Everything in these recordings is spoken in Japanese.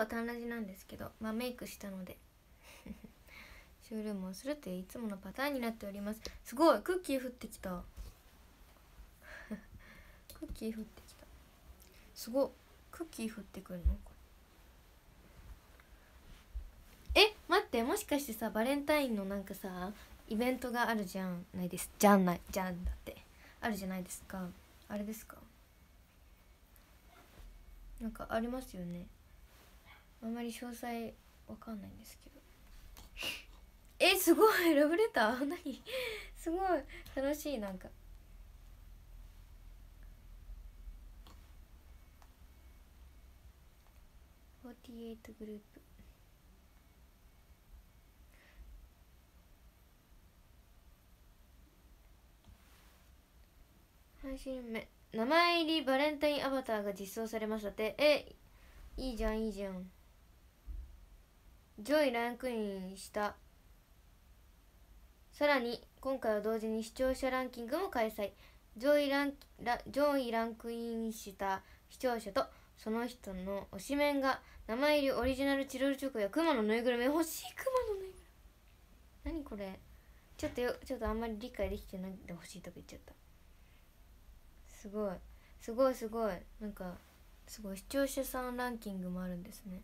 は単ラジなんですけどまあメイクしたので。シュールームをするといういつものパターンになっております。すごいクッキー降ってきた。クッキー降ってきた。すごいクッキー降ってくるの？え待ってもしかしてさバレンタインのなんかさイベントがあるじゃんないです。じゃんないじゃんだって。あるじゃないですか。あれですか？なんかありますよね。あんまり詳細わかんないんですけど。えすごいラブレター？何？すごい。楽しいなんか。48グループ。配信目名前入りバレンタインアバターが実装されましたって。えいいじゃんいいじゃん。上位ランクインした。さらに今回は同時に視聴者ランキングも開催。上位ランラ上位ランクインした視聴者とその人の推しメンが名前入りオリジナルチロルチョコやクマのぬいぐるみ。欲しいクマのぬいぐるみ。何これ。ちょっとよちょっとあんまり理解できてないでほしいとか言っちゃった。すごい。すごいすごい。なんかすごい。視聴者さんランキングもあるんですね。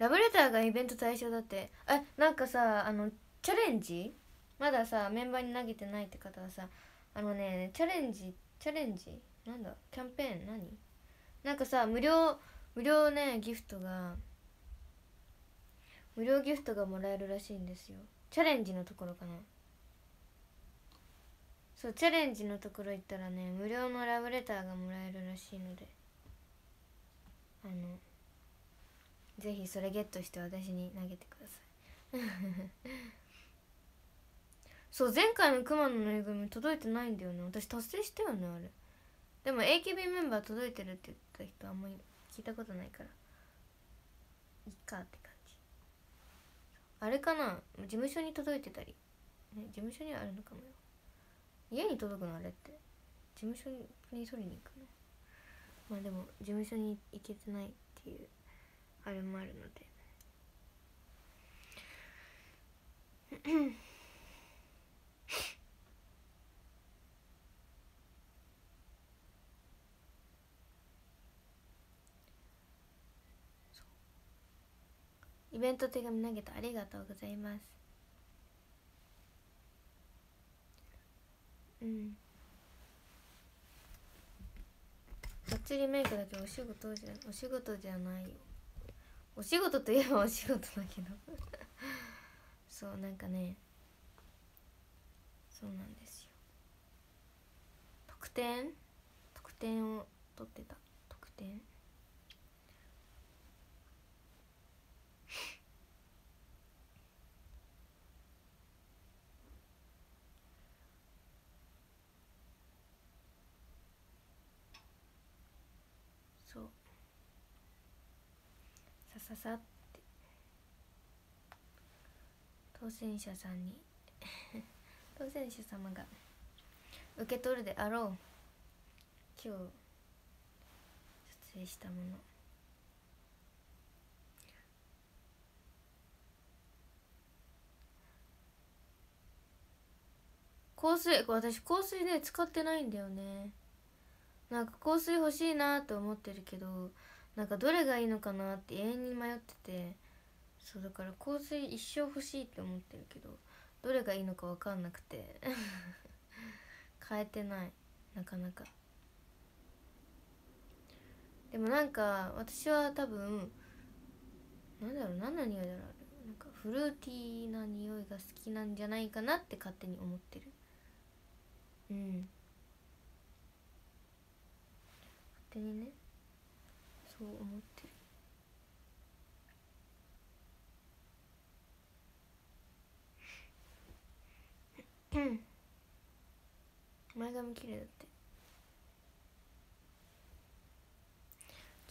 ラブレターがイベント対象だって。えなんかさあのチャレンジ？まださメンバーに投げてないって方はさあのねチャレンジチャレンジ？なんだ？キャンペーン？何？なんかさ無料無料ねギフトが無料ギフトがもらえるらしいんですよ。チャレンジのところかな。そうチャレンジのところ行ったらね無料のラブレターがもらえるらしいので。あのぜひそれゲットして私に投げてください。そう前回のクマのぬいぐるみ届いてないんだよね。私達成したよねあれ。でも AKB メンバー届いてるって言った人あんまり聞いたことないから。いっかって感じ。あれかな？事務所に届いてたり、ね、事務所にはあるのかもよ。家に届くのあれって。事務所に取りに行くの。まあでも事務所に行けてないっていう。あれもあるので。イベント手紙投げた。ありがとうございます。うん。がっつりメイクだけお仕事じゃお仕事じゃないよ。お仕事といえばお仕事だけど。そうなんかね。そうなんですよ。得点得点を取ってた。得点そうささって当選者さんに 当選者様が受け取るであろう今日撮影したもの。香水私香水ね使ってないんだよね。なんか香水欲しいなと思ってるけどなんかどれがいいのかなって永遠に迷ってて。そうだから香水一生欲しいって思ってるけどどれがいいのか分かんなくて。変えてない。なかなか。でもなんか私は多分なんだろう何の匂いだろうなんかフルーティーな匂いが好きなんじゃないかなって勝手に思ってる。うん。勝手にね。そう思って。るうん。前髪綺麗だって。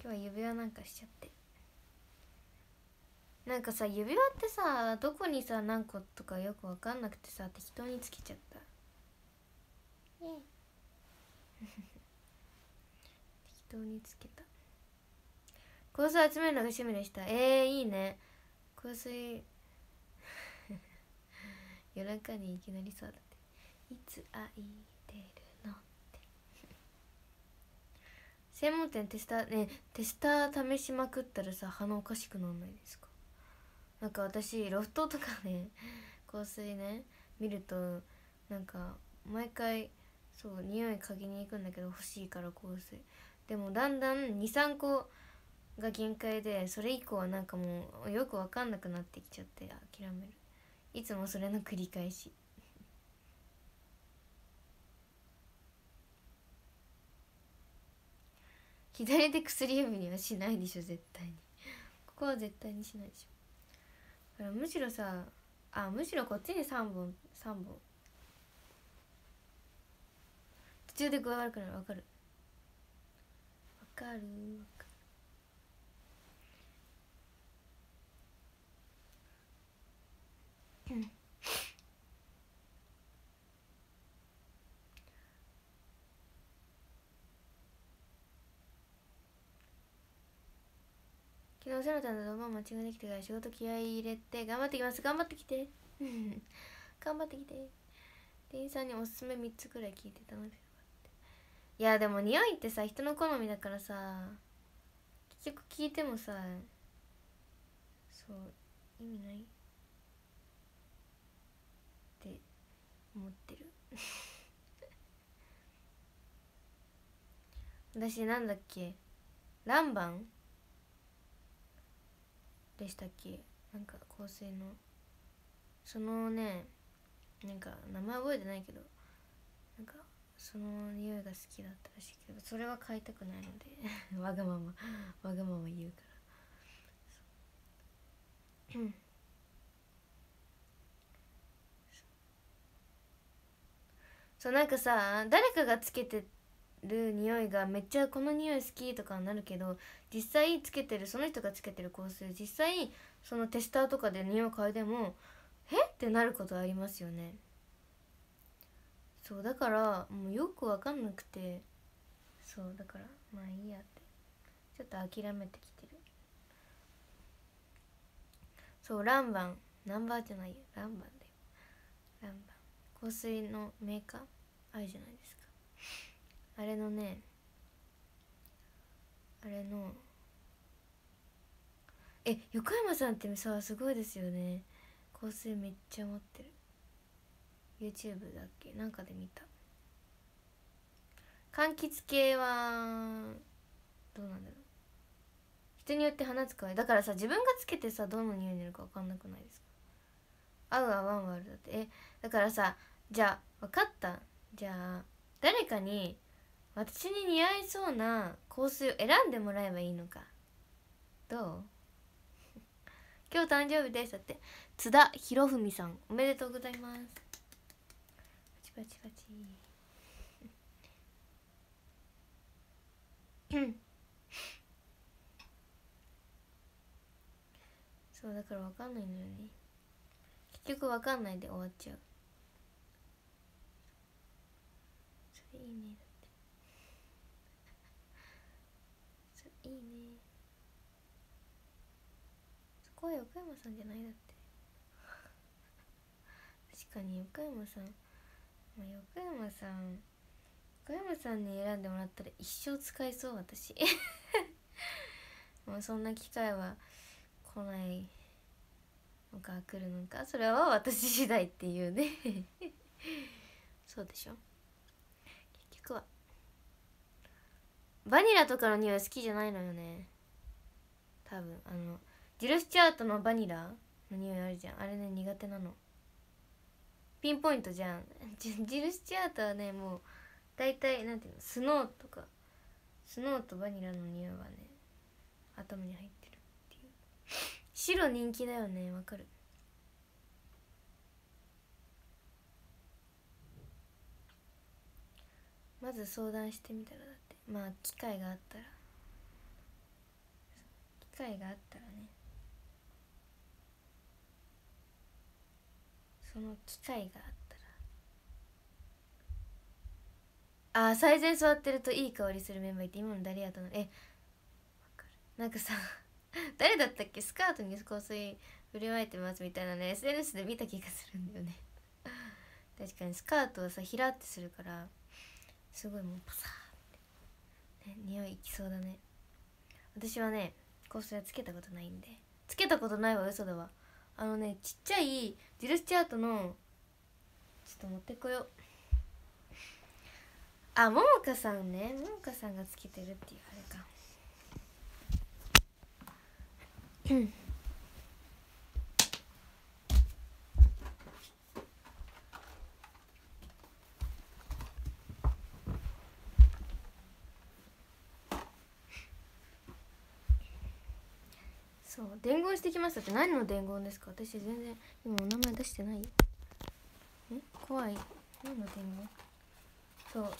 今日は指輪なんかしちゃって。なんかさ指輪ってさどこにさ何個とかよく分かんなくてさ適当につけちゃった。適 適当につけた香水集めるのが趣味でした。えー、いいね。香水。夜中にいきなりそうだって。いつ空いてるのって。専門店テスターねテスター試しまくったらさ鼻おかしくなんないですか？なんか私ロフトとかね香水ね見るとなんか毎回そう匂い嗅ぎに行くんだけど欲しいから香水。でもだんだん23個が限界でそれ以降はなんかもうよく分かんなくなってきちゃって諦める。いつもそれの繰り返し。左手薬指にはしないでしょ絶対に。ここは絶対にしないでしょ。だからむしろさあむしろこっちに3本3本。途中で具合悪くなる。わかる。わかる。うん。昨日セナタのドマ間違いできてから仕事気合い入れて頑張ってきます。頑張ってきて。頑張ってきて。店員さんにおすすめ3つくらい聞いて楽しかったいやでも匂いってさ人の好みだからさ結局聞いてもさそう意味ないって思ってる。私なんだっけ？ランバン？でしたっけ？なんか香水の。そのねなんか名前覚えてないけどなんかその匂いが好きだったらしいけどそれは買いたくないので わがまま。わがまま言うからうんそうなんかさ誰かがつけてる匂いがめっちゃこの匂い好きとかになるけど実際つけてるその人がつけてる香水実際そのテスターとかで匂い嗅いでもえっ？てなることありますよね。そうだからもうよく分かんなくてそうだからまあいいやって。ちょっと諦めてきてる。そうランバン。ナンバーじゃないよランバンだよ。ランバン。香水のメーカーあるじゃないですか。あれのねあれのえ横山さんってさすごいですよね。香水めっちゃ持ってる。YouTube だっけ？なんかで見た。柑橘系はどうなんだろう。人によって鼻使いだからさ自分がつけてさどの匂いになるか分かんなくないですか？合う合わんはあるだって。えだからさじゃあ分かった。じゃあ誰かに私に似合いそうな香水を選んでもらえばいいのか。どう？今日誕生日ですだって。津田博文さん。おめでとうございます。パチパチパチ。そうだから分かんないのよね。結局分かんないで終わっちゃうそれいいね。だってそれいいね。そこは横山さんじゃないだって。確かに横山さん、横山さん横山さんに選んでもらったら一生使いそう私。もうそんな機会は来ないのか来るのかそれは私次第っていうね。そうでしょ結局はバニラとかの匂い好きじゃないのよね。多分あのジルスチャートのバニラの匂いあるじゃん。あれね苦手なの。ピンポイントじゃん。ジルスチャートはねもう大体なんていうのスノーとかスノーとバニラの匂いはね頭に入ってるっていう。白人気だよねわかる。まず相談してみたらまあ機会があったら。機会があったらね。その機会があったら。ああ最前座ってるといい香りするメンバーいて今の誰やったの。えなんかさ誰だったっけ？スカートに香水振りまいてますみたいなね。SNS で見た気がするんだよね。確かにスカートはさひらってするからすごいもうパサー、ね、匂いいきそうだね。私はね香水はつけたことないんで。つけたことないわ嘘だわ。あのねちっちゃいジルスチャートのちょっと持ってこよう。あももかさんね。ももかさんがつけてるっていうあれか。伝言してきましたって何の伝言ですか？私全然今お名前出してない。え？怖い。何の伝言？そう。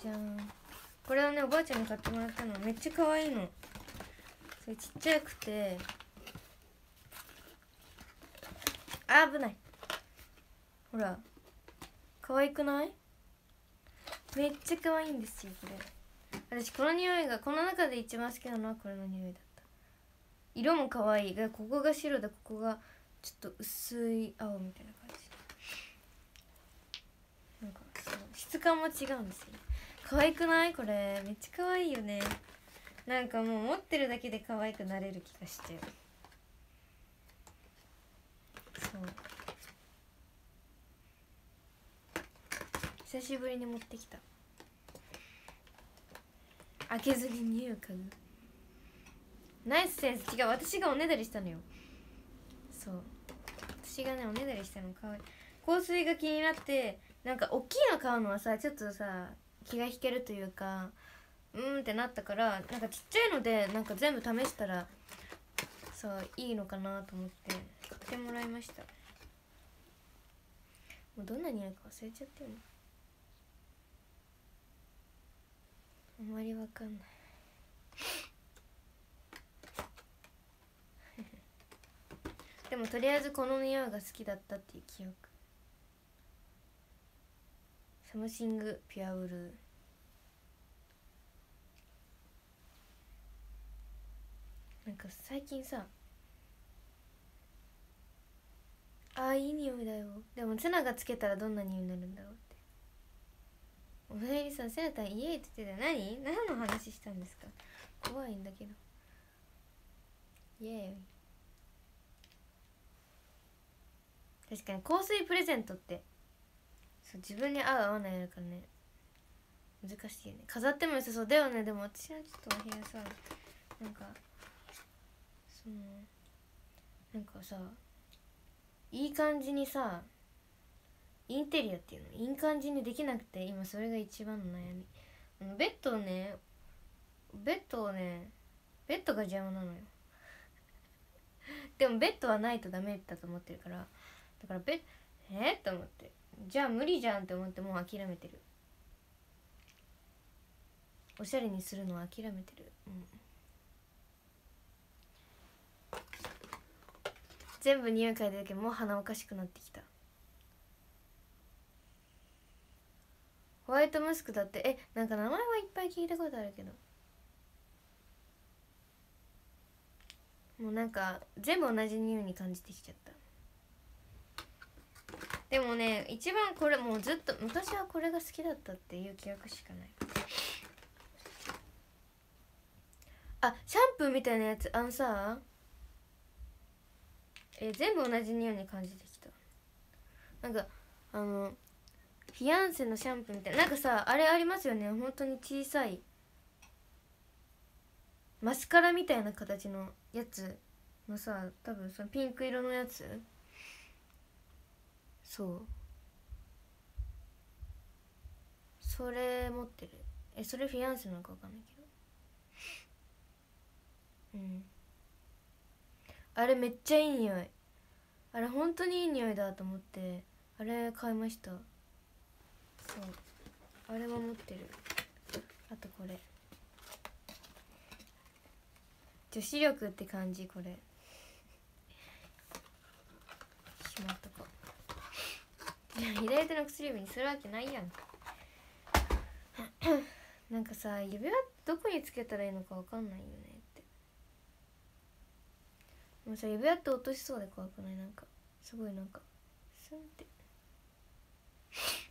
じゃん。これはねおばあちゃんに買ってもらったの。めっちゃ可愛いの。それちっちゃくて。あ危ない。ほら。可愛くない？めっちゃ可愛いんですよこれ。私この匂いがこの中で一番好きなのはこれの匂いだ。色も可愛いがここが白でここがちょっと薄い青みたいな感じ。なんか質感も違うんですよ可愛くないこれ。めっちゃ可愛いよね。なんかもう持ってるだけで可愛くなれる気がしてそう。久しぶりに持ってきた。開けずに匂い嗅ぐ。ナイスセンス。違う私がおねだりしたのよ。そう。私がねおねだりしたの。かわいい。香水が気になってなんか大きいの買うのはさちょっとさ気が引けるというかうんってなったからなんかちっちゃいのでなんか全部試したらさいいのかなと思って買ってもらいました。もうどんな匂いか忘れちゃってるのあんまりわかんない。でもとりあえずこの匂いが好きだったっていう記憶。サムシングピュアウルなんか最近さああいい匂いだよ。でもツナがつけたらどんな匂いになるんだろうって。お前にさんセナタン家って言ってた。何？何の話したんですか？怖いんだけど。イエーイ。確かに香水プレゼントってそう自分に合う合わないやるからね難しいよね。飾っても良さそうだよね。でも私はちょっとお部屋さなんかそのなんかさいい感じにさインテリアっていうのいい感じにできなくて今それが一番の悩み。ベッドをねベッドをねベッドが邪魔なのよ。でもベッドはないとダメだと思ってるからだからべえっ、と思って。じゃあ無理じゃんって思ってもう諦めてる。おしゃれにするのは諦めてる。うん。全部匂い嗅いだけもう鼻おかしくなってきた。ホワイトムスクだってえなんか名前はいっぱい聞いたことあるけど。もうなんか全部同じ匂いに感じてきちゃった。でもね一番これもうずっと昔はこれが好きだったっていう記憶しかない。あシャンプーみたいなやつ。あのさえ全部同じ匂いに感じてきた。なんかあのフィアンセのシャンプーみたいな。なんかさあれありますよね。本当に小さいマスカラみたいな形のやつのさ多分そのピンク色のやつ。そう。それ持ってる。えそれフィアンセなのか分かんないけど。うん。あれめっちゃいい匂い。あれ本当にいい匂いだと思ってあれ買いました。そう。あれも持ってる。あとこれ。女子力って感じこれ。しまったか左手の薬指にするわけないやん なんかさ指輪どこにつけたらいいのかわかんないよねって。でもさ指輪って落としそうで怖くない？なんかすごいなんかスンって。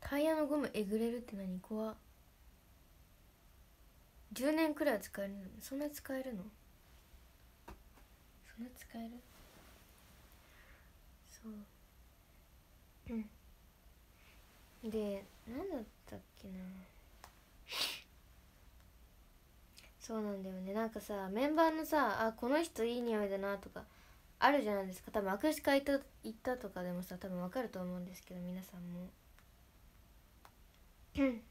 タイヤのゴムえぐれるって何？怖っ。10年くらい使えるの？そんな使えるの？そんな使える？そう。うん。で何だったっけな？そうなんだよね。なんかさメンバーのさあこの人いい匂いだなとかあるじゃないですか。多分握手会と行ったとかでもさ多分わかると思うんですけど皆さんも。うん。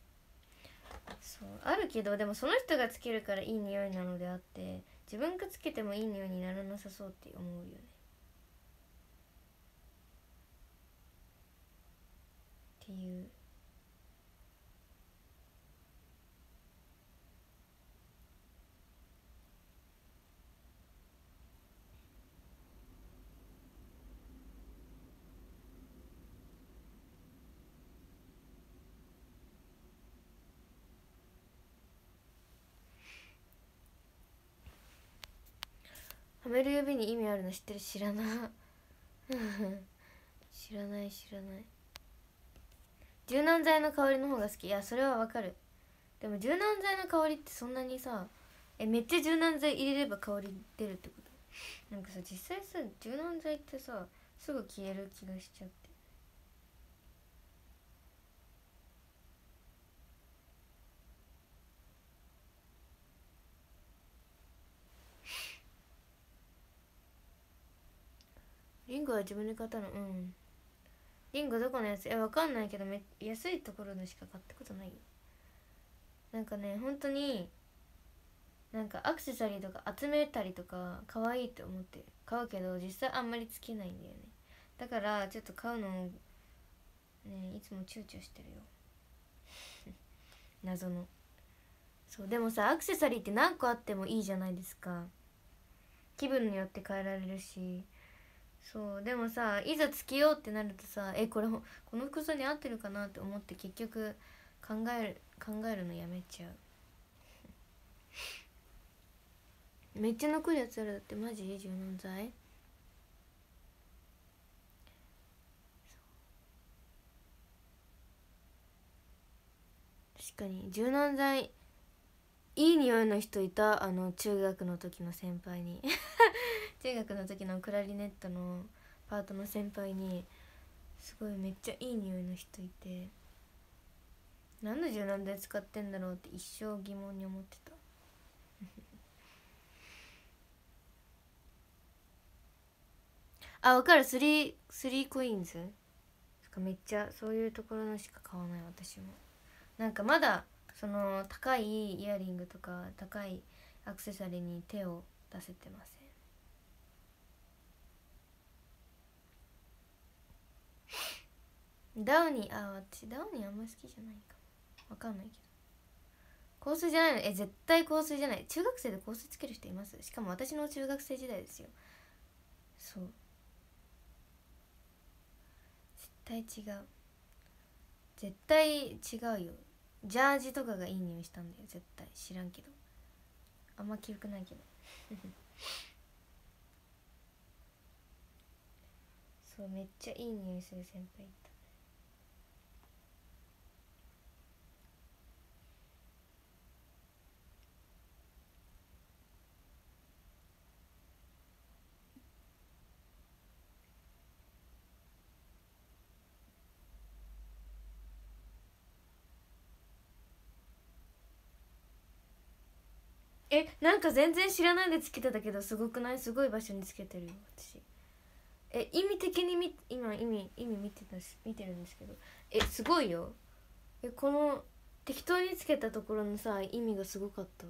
そう。あるけどでもその人がつけるからいい匂いなのであって自分がつけてもいい匂いにならなさそうって思うよね。っていう。褒める指に意味あるの知ってる？知らない。知らない知らない。柔軟剤の香りの方が好き。いやそれはわかる。でも柔軟剤の香りってそんなにさえめっちゃ柔軟剤入れれば香り出るってこと？なんかさ実際さ柔軟剤ってさすぐ消える気がしちゃって。リンゴは自分で買ったの？うん。リンゴどこのやつ？えわかんないけどめ安いところのしか買ったことない。よなんかね本当になんかアクセサリーとか集めたりとか可愛いって思って買うけど実際あんまりつけないんだよね。だからちょっと買うのをねいつも躊躇してるよ。謎の。そうでもさアクセサリーって何個あってもいいじゃないですか。気分によって変えられるし。そうでもさいざつけようってなるとさえこれこの服装に合ってるかなって思って結局考える考えるのやめちゃう。めっちゃ残るやつあるだってマジ？柔軟剤確かに。柔軟剤いい匂いの人いた？あの中学の時の先輩に。中学の時のクラリネットのパートの先輩にすごいめっちゃいい匂いの人いて何の柔軟剤使ってんだろう？って一生疑問に思ってた。あ分かる。スリースリーコインズ？めっちゃそういうところのしか買わない私も。なんかまだその高いイヤリングとか高いアクセサリーに手を出せてません。ダウニーあ私ダウニーあんま好きじゃないか。わかんないけど。香水じゃないの？え絶対香水じゃない。中学生で香水つける人います？しかも私の中学生時代ですよ。そう。絶対違う。絶対違うよ。ジャージとかがいい匂いしたんだよ。絶対。知らんけど。あんま記憶ないけど。そうめっちゃいい匂いする先輩いた。えなんか全然知らないでつけてたけどすごくない？すごい場所につけてるよ私。え意味的にみ今意味意味見てたし見てるんですけど。えすごいよ。えこの適当につけたところのさ意味がすごかった？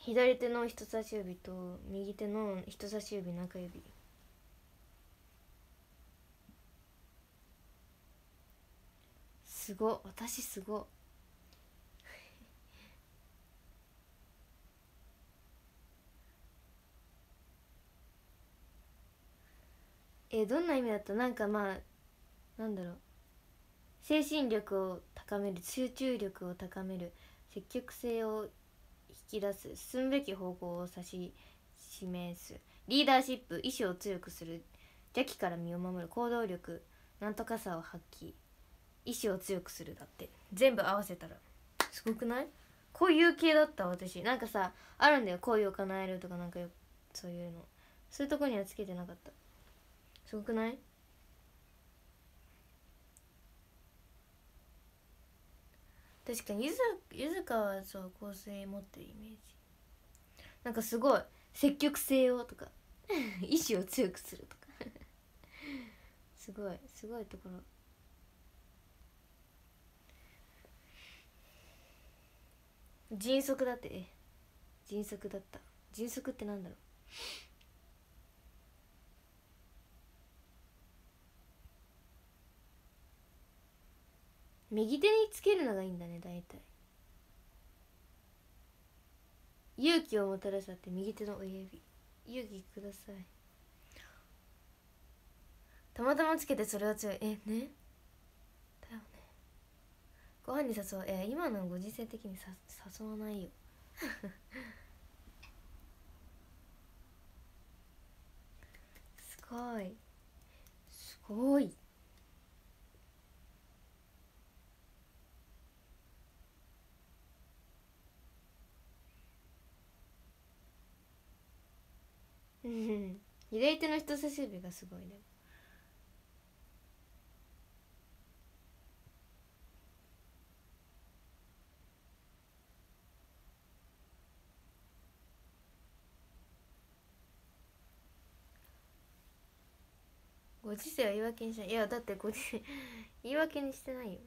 左手の人差し指と右手の人差し指中指。すご私すごえどんな意味だった？なんかまあなんだろう。精神力を高める集中力を高める積極性を引き出す進むべき方向を指し示すリーダーシップ意志を強くする邪気から身を守る行動力なんとかさを発揮意志を強くするだって全部合わせたら。すごくない？こういう系だった私。なんかさあるんだよ。恋を叶えるとかなんかよそういうの。そういうとこにはつけてなかったすごくない？確かにゆずゆずかはそう香水持ってるイメージ。なんかすごい積極性をとか 意志を強くするとか。すごいすごいところ。迅速だって迅速だった。迅速ってなんだろう。右手につけるのがいいんだね大体。勇気をもたらさって右手の親指。勇気ください。たまたまつけてそれは強い。えね？だよね。ご飯に誘う。え今のご時世的にさ誘わないよ。すごい。すごい。うん。左手の人差し指がすごいねご時世は言い訳にしないいやだってご時世言い訳にしてないよ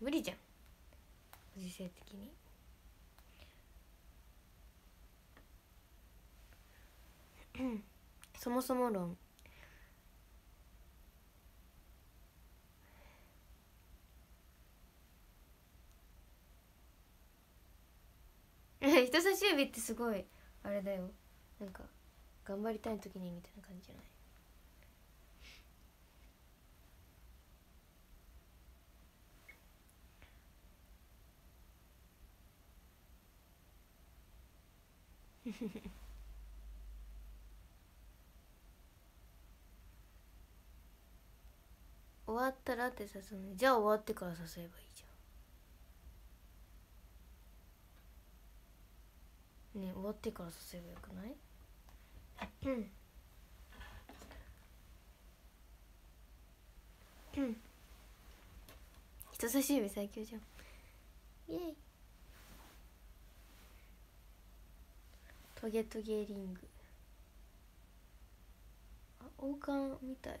無理じゃん。ご時世的にそもそも論。人差し指ってすごいあれだよ。なんか頑張りたい時にみたいな感じじゃない？フフフ終わったらって誘うじゃあ終わってから誘えばいいじゃん。ね終わってから誘えばよくない？うん。うん。人差し指最強じゃん。イエイ。トゲトゲリング。あ王冠みたい。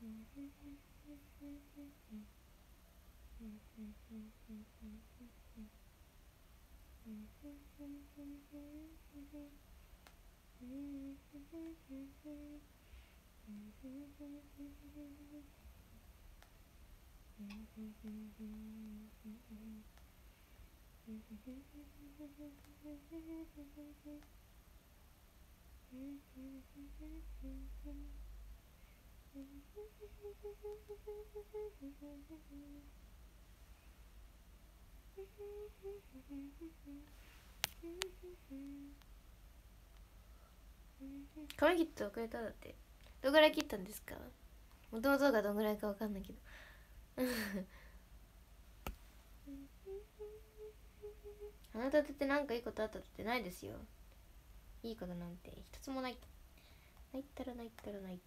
Mm-hmm. 髪切ってくれただって。どんぐらい切ったんですか？弟がどんぐらいかわかんないけど。あなたって何かいいことあったってないですよ。いいことなんて一つもない。ないったらないったらない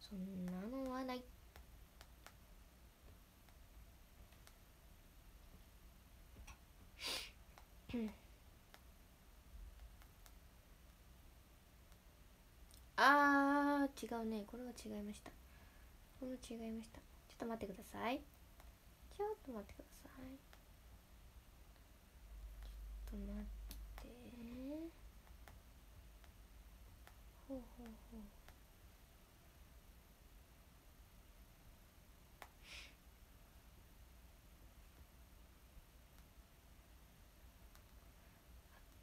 そんなのはない。あー違うね。これは違いました。これは違いました。ちょっと待ってください。ちょっと待ってください。ちょっと待って。ほうほうほう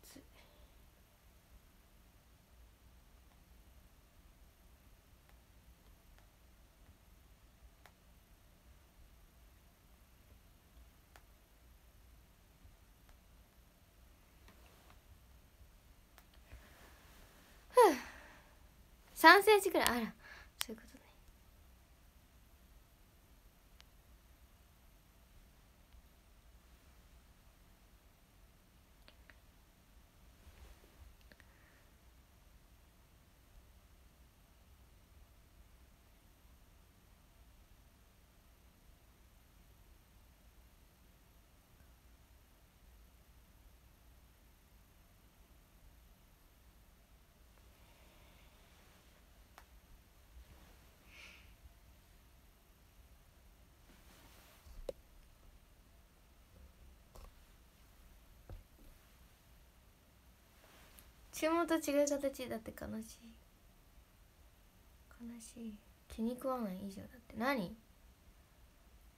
熱い3センチぐらいあらそういうことね注文と違う形だって悲しい。悲しい。気に食わない以上だって。何？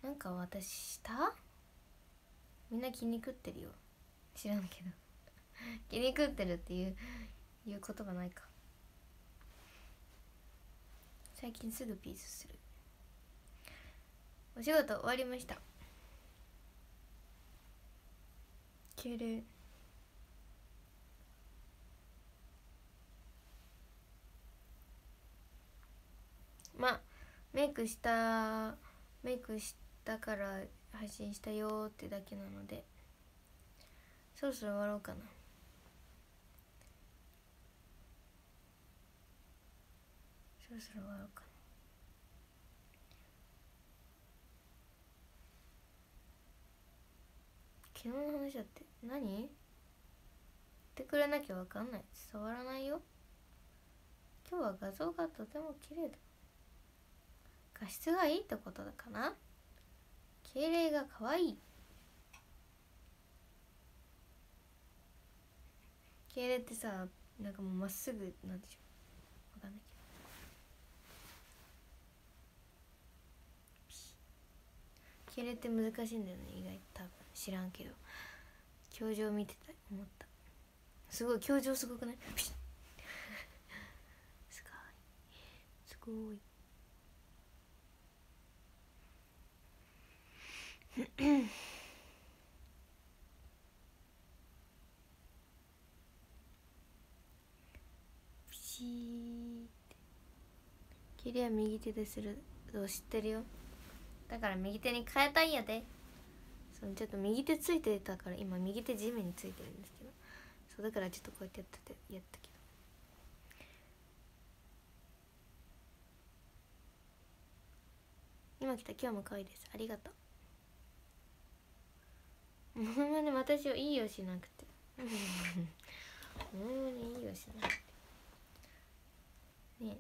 なんか私した？みんな気に食ってるよ。知らんけど。気に食ってるっていういう言葉ないか。最近すぐピースする。お仕事終わりました。敬礼まあメイクしたメイクしたから配信したよってだけなのでそろそろ終わろうかな。そろそろ終わろうかな。昨日の話だって何？言ってくれなきゃわかんない。伝わらないよ。今日は画像がとても綺麗だ。画質がいいってことだかな？敬礼が可愛い。敬礼ってさなんかもうまっすぐなんでしょ？わかんないけど。敬礼って難しいんだよね意外と。多分知らんけど。教場見てた思った。すごい教場すごくない？すごい。すごい。ピシーって。切りは右手でするの知ってるよ。だから右手に変えたいんやでそのちょっと右手ついてたから今右手地面についてるんですけど。そうだからちょっとこうやってやっててやったけど今来た。今日も可愛いです。ありがとう。ものまね私をいいよしなくて。ものまねいいよしなくて。ね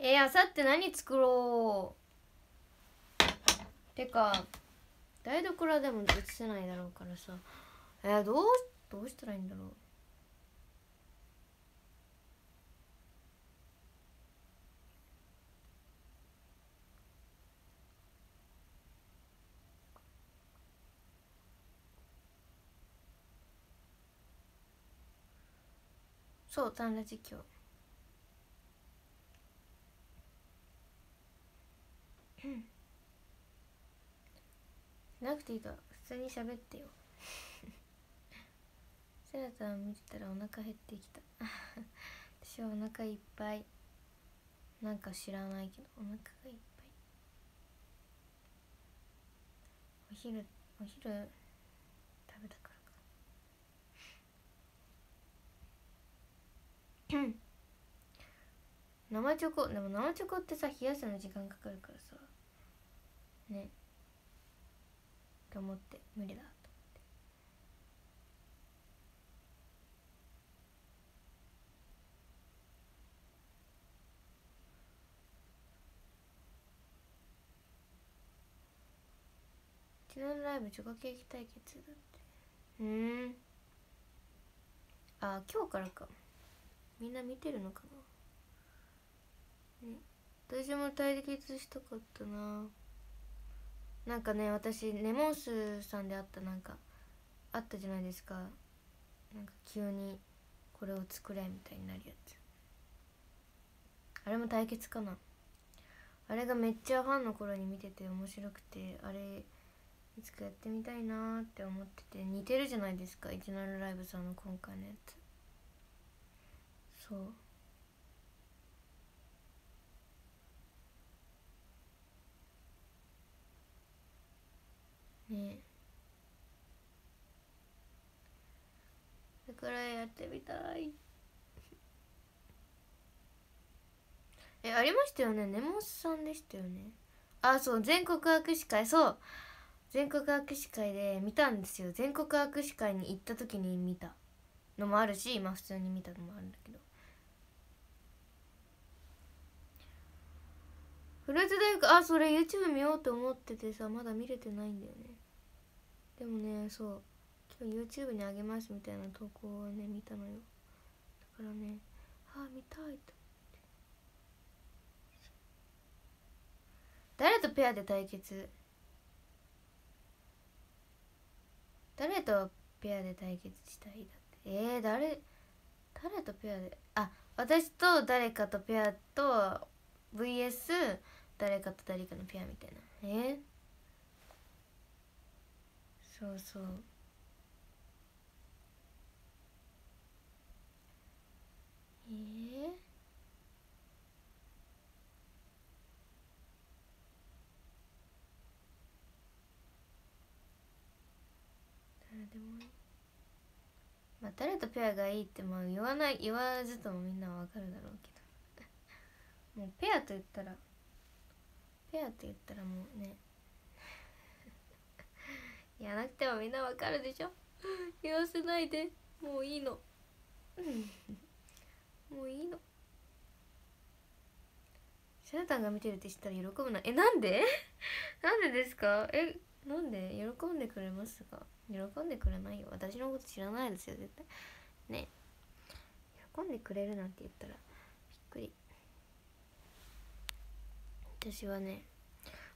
え。えー、あさって何作ろう。てか台所でも映せないだろうからさ。えー、どうどうしたらいいんだろう。そう単ラジ今日しなくていいから普通に喋ってよ。セラタン見てたらお腹減ってきた。私はお腹いっぱい。なんか知らないけどお腹がいっぱい。お昼お昼食べたからか生チョコでも生チョコってさ冷やすの時間かかるからさ。ね。と思って無理だ。とチナルライブチョコケーキ対決だって。うん。あ今日からか。みんな見てるのかな？ね私も対決したかったな。なんかね私ネモンスさんであったなんかあったじゃないですか。なんか急にこれを作れみたいになるやつ。あれも対決かな。あれがめっちゃファンの頃に見てて面白くてあれいつかやってみたいなって思ってて似てるじゃないですか。イチナルライブさんの今回のやつ。そう。ねだからやってみたい。えありましたよね。ネモスさんでしたよね。あそう。全国握手会。そう。全国握手会で見たんですよ。全国握手会に行った時に見たのもあるし今普通に見たのもあるんだけど。フルーツ大福あそれ YouTube 見ようと思っててさまだ見れてないんだよね。でもねそう今日 YouTube にあげますみたいな投稿をね見たのよ。だからねあ見たいと思って。誰とペアで対決？誰とペアで対決したい？だって。えー、誰誰とペアで？あ私と誰かとペアと VS 誰かと誰かのペアみたいな。え、そうそう。え？ー、誰でもいい。まあ誰とペアがいいってまあ言わない言わずともみんなわかるだろうけど。もうペアと言ったらペアって言ったらもうね。言わなくてもみんなわかるでしょ？言わせないで。もういいの。もういいの。シャナタンが見てるって知ったら喜ぶな。えなんで？なんでですか？えなんで？喜んでくれますか？喜んでくれないよ。私のこと知らないですよ絶対。ね。喜んでくれるなんて言ったらびっくり私はね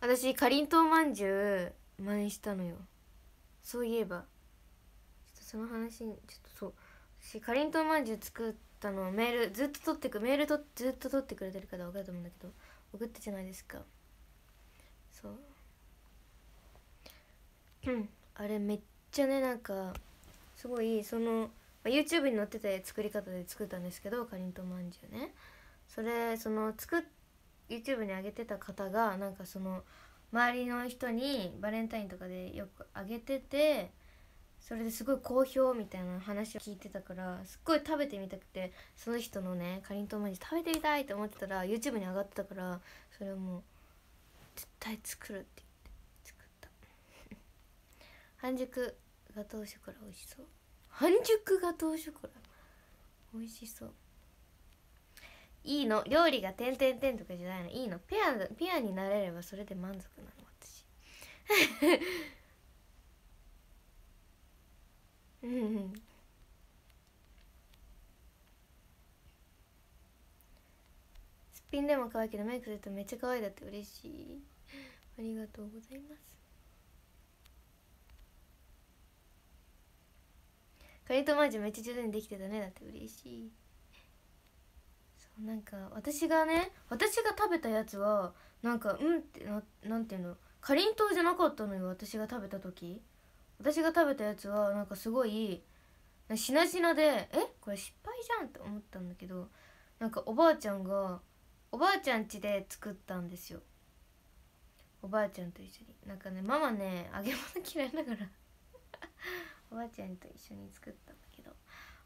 私かりんとうまんじゅう真似したのよ。そういえば。ちょっとその話にちょっとそう。私かりんとうまんじゅう作ったのメールずっと取ってくメールとずっと取ってくれてる方分かると思うんだけど送ったじゃないですか？そう。うん。あれめっちゃねなんかすごいその、まあ、YouTube に載ってて作り方で作ったんですけどかりんとうまんじゅうね。それその作っ YouTube に上げてた方がなんかその周りの人にバレンタインとかでよくあげててそれですごい好評みたいな話を聞いてたからすっごい食べてみたくてその人のねかりんとうまんじ食べてみたいと思ってたら YouTube に上がってたからそれをもう絶対作るって言って作った。半熟ガトーショコラ美味しそう。半熟ガトーショコラ美味しそう。いいの。料理が点々点とかじゃないの。いいの。ペアペアになれればそれで満足なの私。うんすっぴんでも可愛いけどメイクするとめっちゃ可愛いだって嬉しい。ありがとうございます。カリトマージめっちゃ上手にできてたね。だって嬉しい。なんか私がね私が食べたやつはなんかうんってななんていうのかりんとうじゃなかったのよ私が食べた時。私が食べたやつはなんかすごいしなしなでえこれ失敗じゃんって思ったんだけどなんかおばあちゃんがおばあちゃん家で作ったんですよ。おばあちゃんと一緒に。なんかねママね揚げ物嫌いだから。おばあちゃんと一緒に作ったんだけど。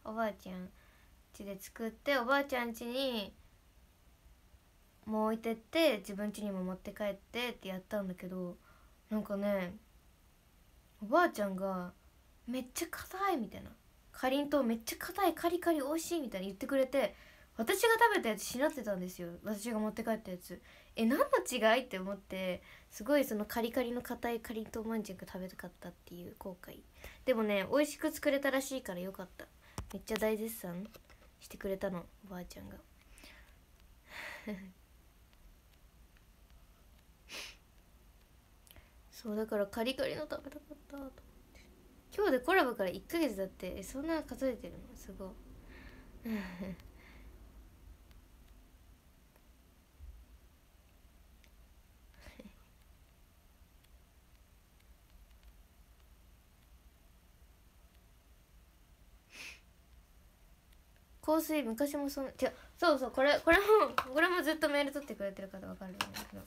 おばあちゃん家で作っておばあちゃん家にもう置いてって自分家にも持って帰ってってやったんだけどなんかねおばあちゃんが「めっちゃ硬い」みたいな「かりんとうめっちゃ硬いカリカリ美味しい」みたいに言ってくれて私が食べたやつしなってたんですよ。私が持って帰ったやつ。え何の違い？って思ってすごいそのカリカリの硬いかりんとうまんじゅうが食べたかったっていう後悔。でもね美味しく作れたらしいからよかった。めっちゃ大絶賛。してくれたのおばあちゃんが。そうだからカリカリの食べたかったと思って。今日でコラボから1ヶ月だってえそんな数えてるの？すごい。香水昔もその違うそうそうこれこれもこれもずっとメール取ってくれてる方わかるんだけど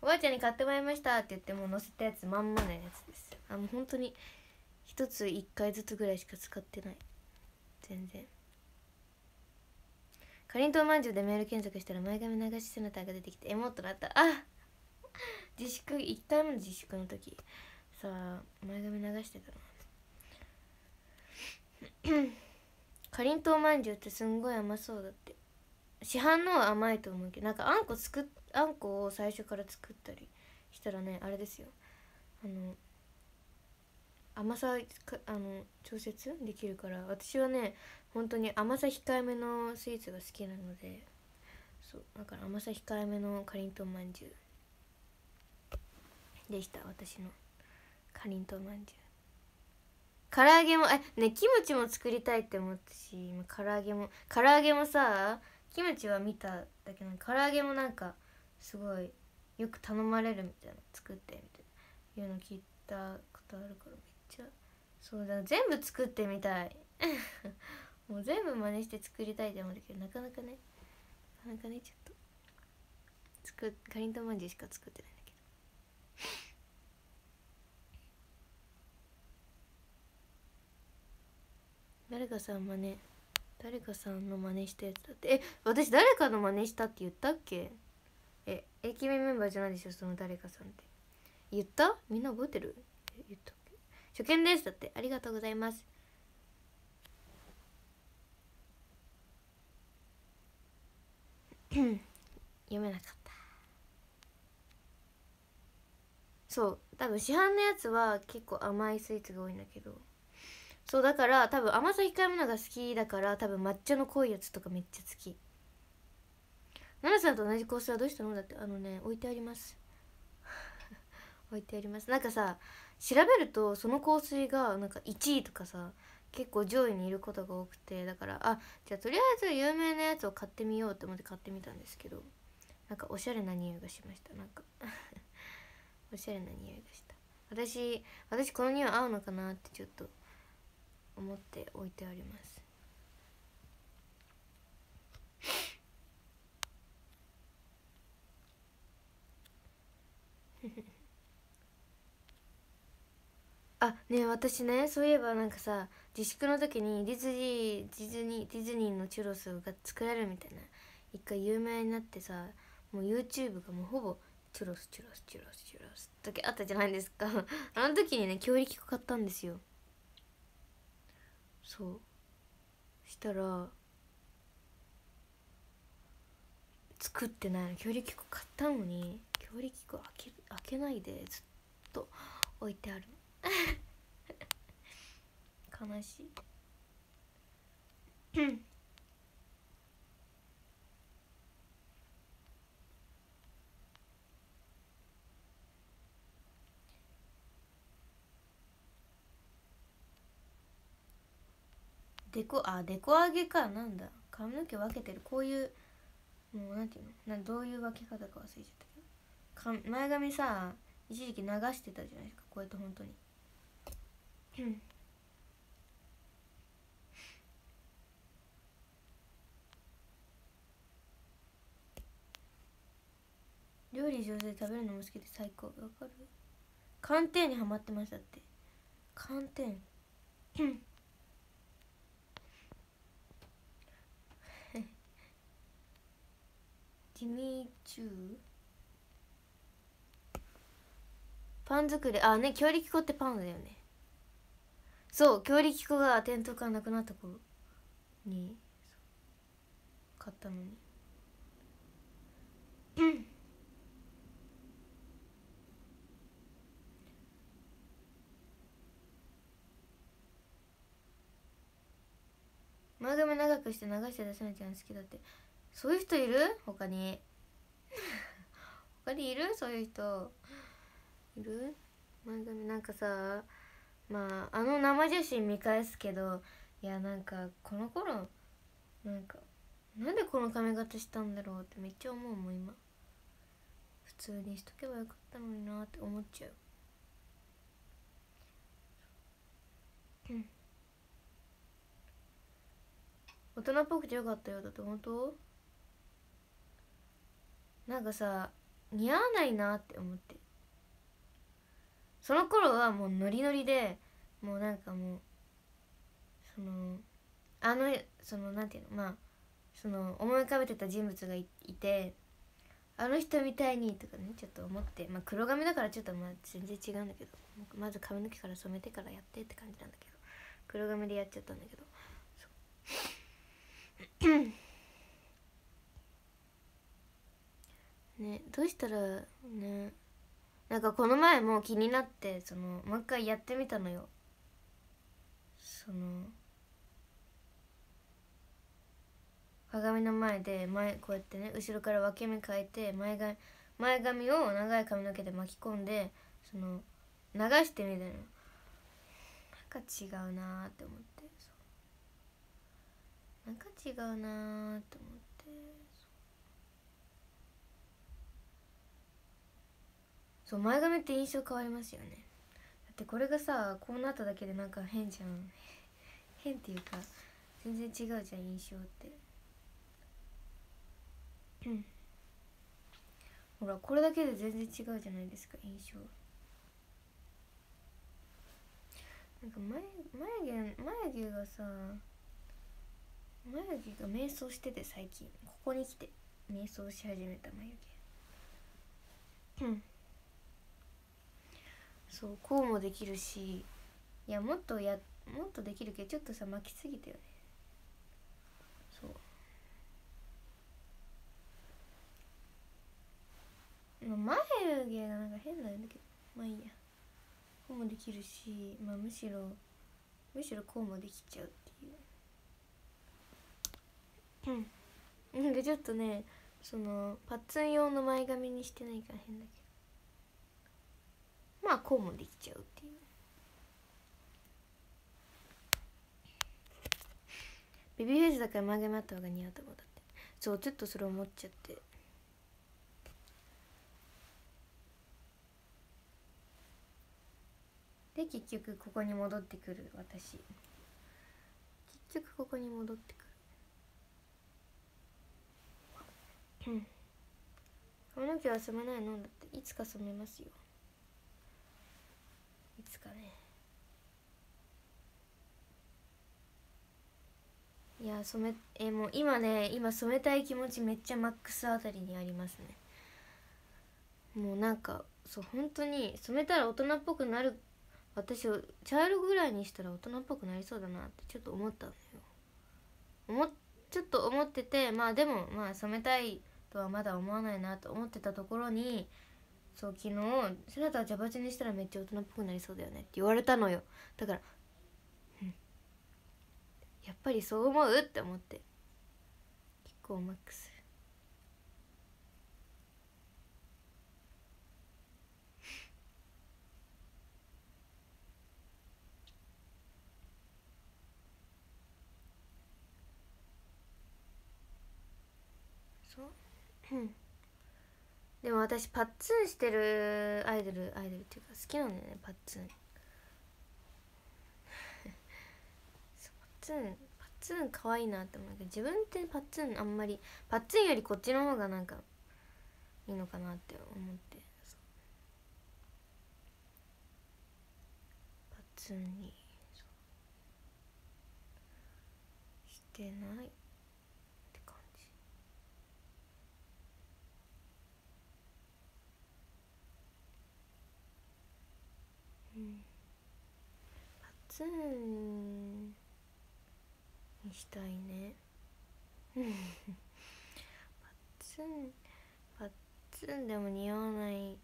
おばあちゃんに買ってもらいましたって言ってもう載せたやつまんまのやつですあもう本当に一つ一回ずつぐらいしか使ってない。全然かりんとうまんじゅうでメール検索したら前髪流しセナターが出てきてエモートだった。あ自粛1回目の自粛の時。さあ前髪流してたのかりんとうまんじゅうってすんごい甘そうだって。市販のは甘いと思うけどなんかあんこ作っあんこを最初から作ったりしたらねあれですよ。あの甘さかあの調節できるから私はね本当に甘さ控えめのスイーツが好きなのでそうだから甘さ控えめのかりんとうまんじゅうでした私のかりんとうまんじゅう唐揚げもえねキムチも作りたいって思ったし今唐揚げも唐揚げもさキムチは見ただけど唐揚げもなんかすごいよく頼まれるみたいな作ってみたいないうの聞いたことあるからめっちゃそうだ全部作ってみたい。もう全部真似して作りたいって思うんだけどなかなかねなかなかねちょっと作かりんとまんじゅうしか作ってないんだけど誰かさん真似誰かさんの真似したやつだって。え私誰かの真似したって言ったっけ？え AKB メンバーじゃないでしょ？その誰かさんって。言った？みんな覚えてる？言ったっけ？初見です。だって。ありがとうございます。読めなかった。そう。多分市販のやつは結構甘いスイーツが多いんだけど。そうだから多分甘さ控えめのが好きだから多分抹茶の濃いやつとかめっちゃ好き。奈々さんと同じ香水はどうしたの？だってあのね置いてあります。置いてあります。なんかさ調べるとその香水がなんか1位とかさ結構上位にいることが多くてだからあじゃあとりあえず有名なやつを買ってみようと思って買ってみたんですけどなんかおしゃれな匂いがしました。なんか おしゃれな匂いがした。私私この匂い合うのかなってちょっと思って置いてあります。あねえ私ねそういえばなんかさ自粛の時にディズニーディズニーディズニーのチュロスが作られるみたいな一回有名になってさもう YouTube がもうほぼチュロスチュロスチュロスチュロスだけあったじゃないですか。あの時にね強力粉買ったんですよ。そう。したら作ってないの。強力粉買ったのに強力粉開け開けないでずっと置いてある。悲しい。デコあデコ上げかなんだ。髪の毛分けてる。こういうもうなんていうの？などういう分け方か忘れちゃったけど。か前髪さ一時期流してたじゃないですか。こうやって本当に。うん。料理上手で食べるのも好きで最高。わかる？寒天にはまってましたって。寒天。うん君中パン作り。あね強力粉ってパンだよね。そう強力粉が店頭からなくなった頃に買ったのに。前髪長くして流して出さないちゃん好きだって。そういう人いる？他に。他にいる？そういう人。いる？前髪なんかさまああの生写真見返すけどいやなんかこの頃なんかなんでこの髪型したんだろうってめっちゃ思うもん今。普通にしとけばよかったのになって思っちゃう。うん。大人っぽくてよかったよだって本当？なんかさ似合わないなって思って。その頃はもうノリノリでもうなんかもうそのあのそのなんていうのまあその思い浮かべてた人物がいてあの人みたいにとかねちょっと思ってまあ黒髪だからちょっとまあ全然違うんだけどまず髪の毛から染めてからやってって感じなんだけど黒髪でやっちゃったんだけどねどうしたらねなんかこの前も気になってそのもう一回やってみたのよ。その鏡の前で前こうやってね後ろから分け目変えて前髪前髪を長い髪の毛で巻き込んでその流してみたのなんか違うなーって思ってなんか違うなーって思って。そう前髪って印象変わりますよね。だってこれがさこうなっただけでなんか変じゃん。変っていうか全然違うじゃん印象って。うん。ほらこれだけで全然違うじゃないですか印象。なんか眉眉毛眉毛がさ眉毛が瞑想してて最近。ここに来て瞑想し始めた眉毛。うん。そうこうもできるしいやもっとやもっとできるけどちょっとさ巻きすぎたよね。そう。眉毛がなんか変なんだけどまあいいや。こうもできるしまあむしろむしろこうもできちゃうっていう。うん。なんかちょっとねそのパッツン用の前髪にしてないから変だけど。まあこうもできちゃうっていう。ベビーフェイスだから前髪あった方が似合うと思うだって。そうちょっとそれ思っちゃって。で結局ここに戻ってくる私。結局ここに戻ってくる。髪の毛は染めないの？だっていつか染めますよ。いつかね。いや染めえもう今ね今染めたい気持ちめっちゃマックスあたりにありますね。もうなんかそう本当に染めたら大人っぽくなる私を茶色ぐらいにしたら大人っぽくなりそうだなってちょっと思ったのよ。思ちょっと思っててまあでもまあ染めたいとはまだ思わないなと思ってたところにそう昨日「そなたは茶鉢にしたらめっちゃ大人っぽくなりそうだよね」って言われたのよ。だから、やっぱりそう思う？って思って。結構マックス。そう？でも私パッツンしてるアイドルアイドルっていうか好きなんだよねパッツン。パッツンパッツン可愛いなって思うけど自分ってパッツンあんまりパッツンよりこっちの方がなんかいいのかなって思って。パッツンにしてない。ツンにしたいね。パツンパツンでも似合わない。い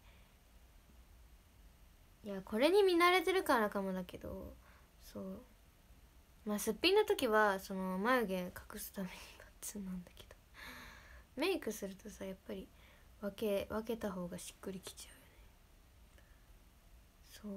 やこれに見慣れてるからかもだけどそう。まあすっぴんの時はその眉毛隠すためにパツンなんだけど。メイクするとさやっぱり分け分けた方がしっくりきちゃう。そう。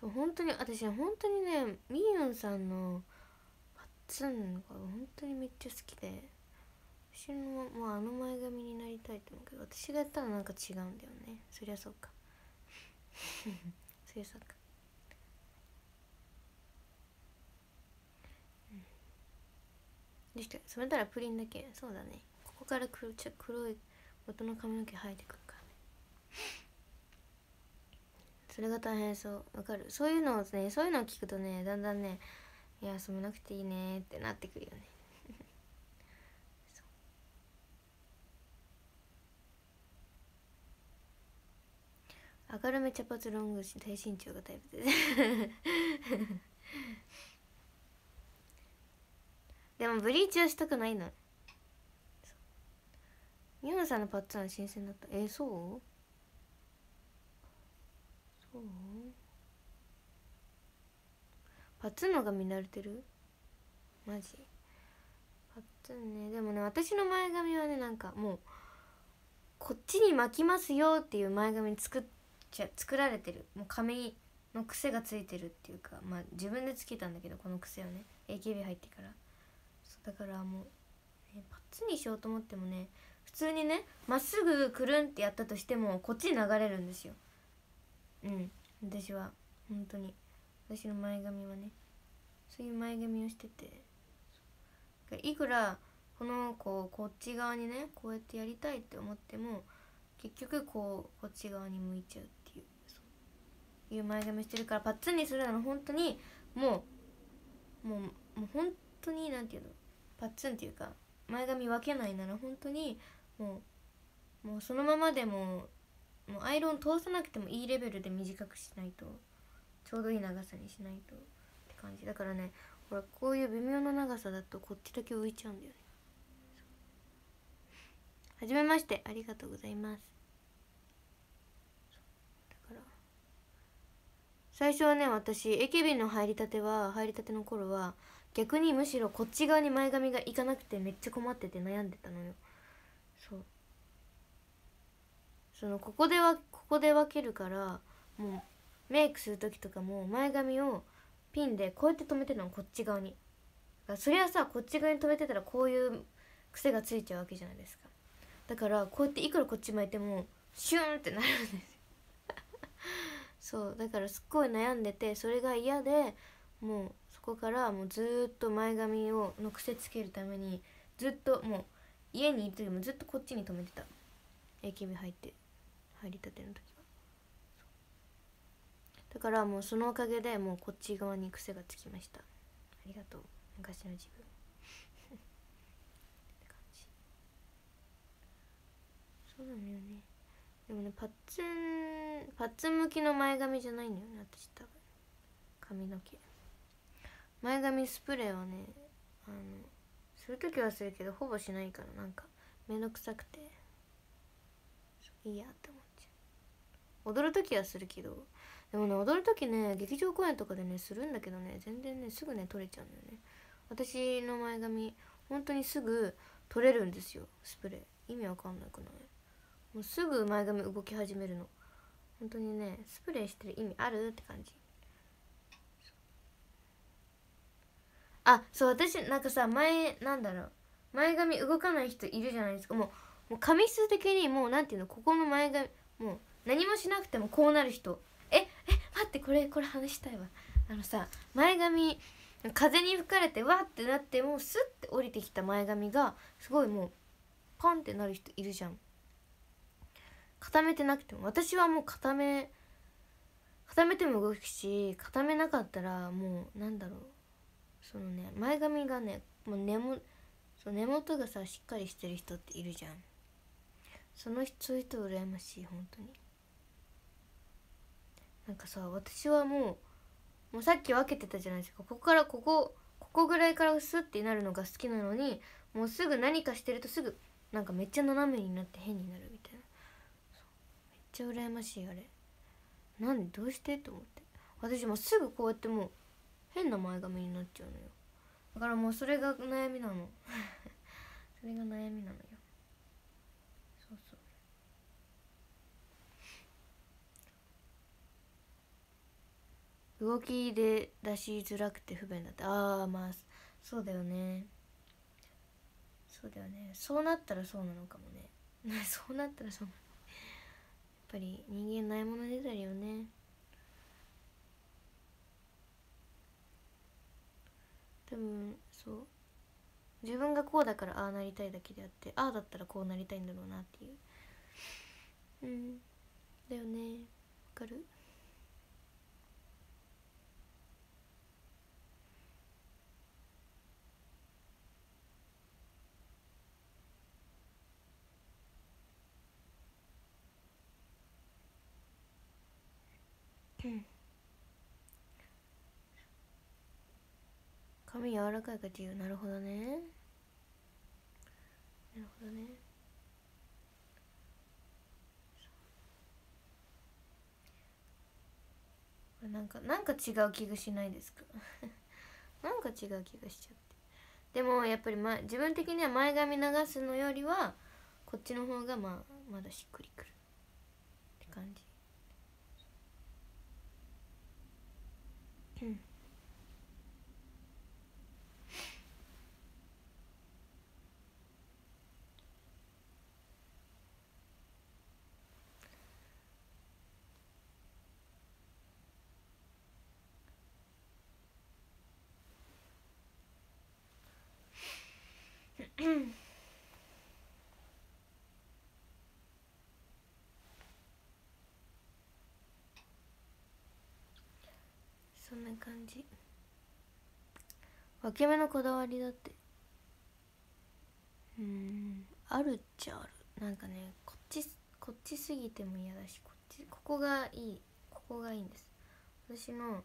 そう。本当に私本当にねみゆんさんのパッツンが本当にめっちゃ好きで私のもうあの前髪になりたいと思うけど私がやったらなんか違うんだよね。そりゃそうか。そりゃそうか。でした染めたらプリンだけ。そうだね。ここから黒ちゃ黒い元の髪の毛生えてくるからね。それが大変そう。わかる。そういうのをねそういうのを聞くとねだんだんねいや染めなくていいねってなってくるよね。明るめ茶髪ロング低身長がタイプで。でもブリーチはしたくないの。ユンさんのパッツァン新鮮だった。えそう？そう？パッツンのが見慣れてる？マジ？パッツンね。でもね私の前髪はねなんかもうこっちに巻きますよっていう前髪作っちゃ作られてる。もう髪の癖がついてるっていうかまあ自分でつけたんだけどこの癖をね。AKB 入ってから。だからもう、ね、パッツにしようと思ってもね普通にねまっすぐくるんってやったとしてもこっちに流れるんですよ。うん。私は本当に。私の前髪はね。そういう前髪をしてて。いくらこのこうこっち側にねこうやってやりたいって思っても結局こうこっち側に向いちゃうっていう。そういう前髪してるからパッツンにするなら本当にもうもうもう本当になんていうの？パッツンっていうか前髪分けないなら本当にもうもうそのままでももうアイロン通さなくてもいいレベルで短くしないとちょうどいい長さにしないとって感じ。だからねほらこういう微妙な長さだとこっちだけ浮いちゃうんだよね。はじめましてありがとうございます。だから最初はね私 AKB の入りたては入りたての頃は逆にむしろこっち側に前髪がいかなくてめっちゃ困ってて悩んでたのよ。そう。そのここではここで分けるからもうメイクする時とかも前髪をピンでこうやって留めてるのこっち側に。だそりゃさこっち側に留めてたらこういう癖がついちゃうわけじゃないですか。だからこうやっていくらこっち巻いてもシューンってなるんですよ。そう。だからすっごい悩んでてそれが嫌でもうそこからもうずっと前髪をの癖つけるためにずっともう家にいる時もずっとこっちに留めてた。AKB 入って入りたての時は。だからもうそのおかげでもうこっち側に癖がつきました。ありがとう。昔の自分。って感じ。そうなのよね。でもねパッツンパッツン向きの前髪じゃないんだよね私多分。髪の毛。前髪スプレーはねあのする時はするけどほぼしないからなんかめんどくさくて。いいやって思っちゃう。踊る時はするけど。でもね踊る時ね劇場公演とかでねするんだけどね全然ねすぐね取れちゃうんだよね。私の前髪本当にすぐ取れるんですよスプレー。意味わかんなくない？もうすぐ前髪動き始めるの。本当にねスプレーしてる意味ある？って感じ。あそう私なんかさ前なんだろう。前髪動かない人いるじゃないですか。もうもう髪質的にもうなんていうのここの前髪もう何もしなくてもこうなる人。ええ待ってこれこれ話したいわ。あのさ前髪風に吹かれてわってなってもうスッて降りてきた前髪がすごいもうポンってなる人いるじゃん。固めてなくても。私はもう固め固めても動くし固めなかったらもうなんだろう。そのね。前髪がねもう根もそう根元がさしっかりしてる人っているじゃん。その人そういう人羨ましい本当に。なんかさ私はもうもうさっき分けてたじゃないですか。ここからここここぐらいからスッてなるのが好きなのにもうすぐ何かしてるとすぐなんかめっちゃ斜めになって変になるみたいな。めっちゃ羨ましいあれ。なんでどうして？と思って。私もうすぐこうやってもう変な前髪になっちゃうのよ。だからもうそれが悩みなの。それが悩みなのよ。そうそう。動きで出しづらくて不便だってああまあそうだよね。そうだよね。そうなったらそうなのかもね。そうなったらそうなの。やっぱり人間ないものねだりよね。多分そう。自分がこうだからああなりたいだけであってああだったらこうなりたいんだろうなっていう。うん。だよね。わかる？うん。髪柔らかいかっていうなるほどね。なるほどね。なんかなんか違う気がしないですか？なんか違う気がしちゃって。でもやっぱり、ま、自分的には前髪流すのよりはこっちの方がまあまだしっくりくるって感じうんそんな感じ。分け目のこだわりだって。うんあるっちゃある。なんかねこっちこっちすぎても嫌だしこっちここがいいここがいいんです。私の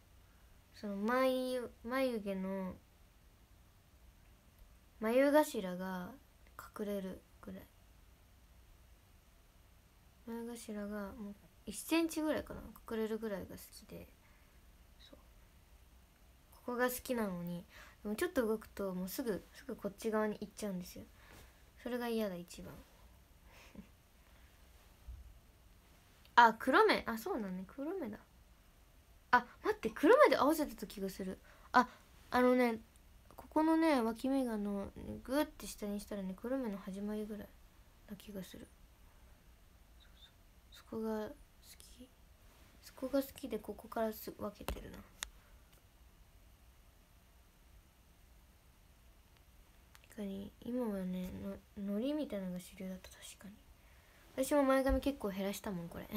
その眉眉毛の眉頭が隠れるぐらい。眉頭がもう1センチぐらいかな隠れるぐらいが好きで。ここが好きなのにでもちょっと動くともうすぐすぐこっち側に行っちゃうんですよ。それが嫌だ一番。あ黒目。あそうだね。黒目だ。あ待って黒目で合わせてた気がする。ああのねここのね脇目がのグッて下にしたらね黒目の始まりぐらいな気がする。そこが好き。そこが好きでここからす分けてるな。かに。今はねののりみたいなのが主流だった確かに。私も前髪結構減らしたもんこれ。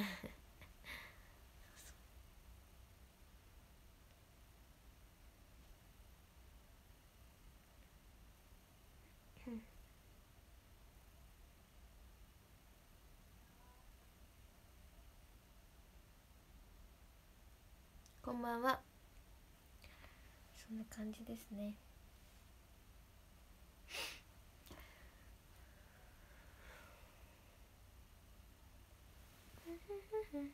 こんばんは。そんな感じですね。友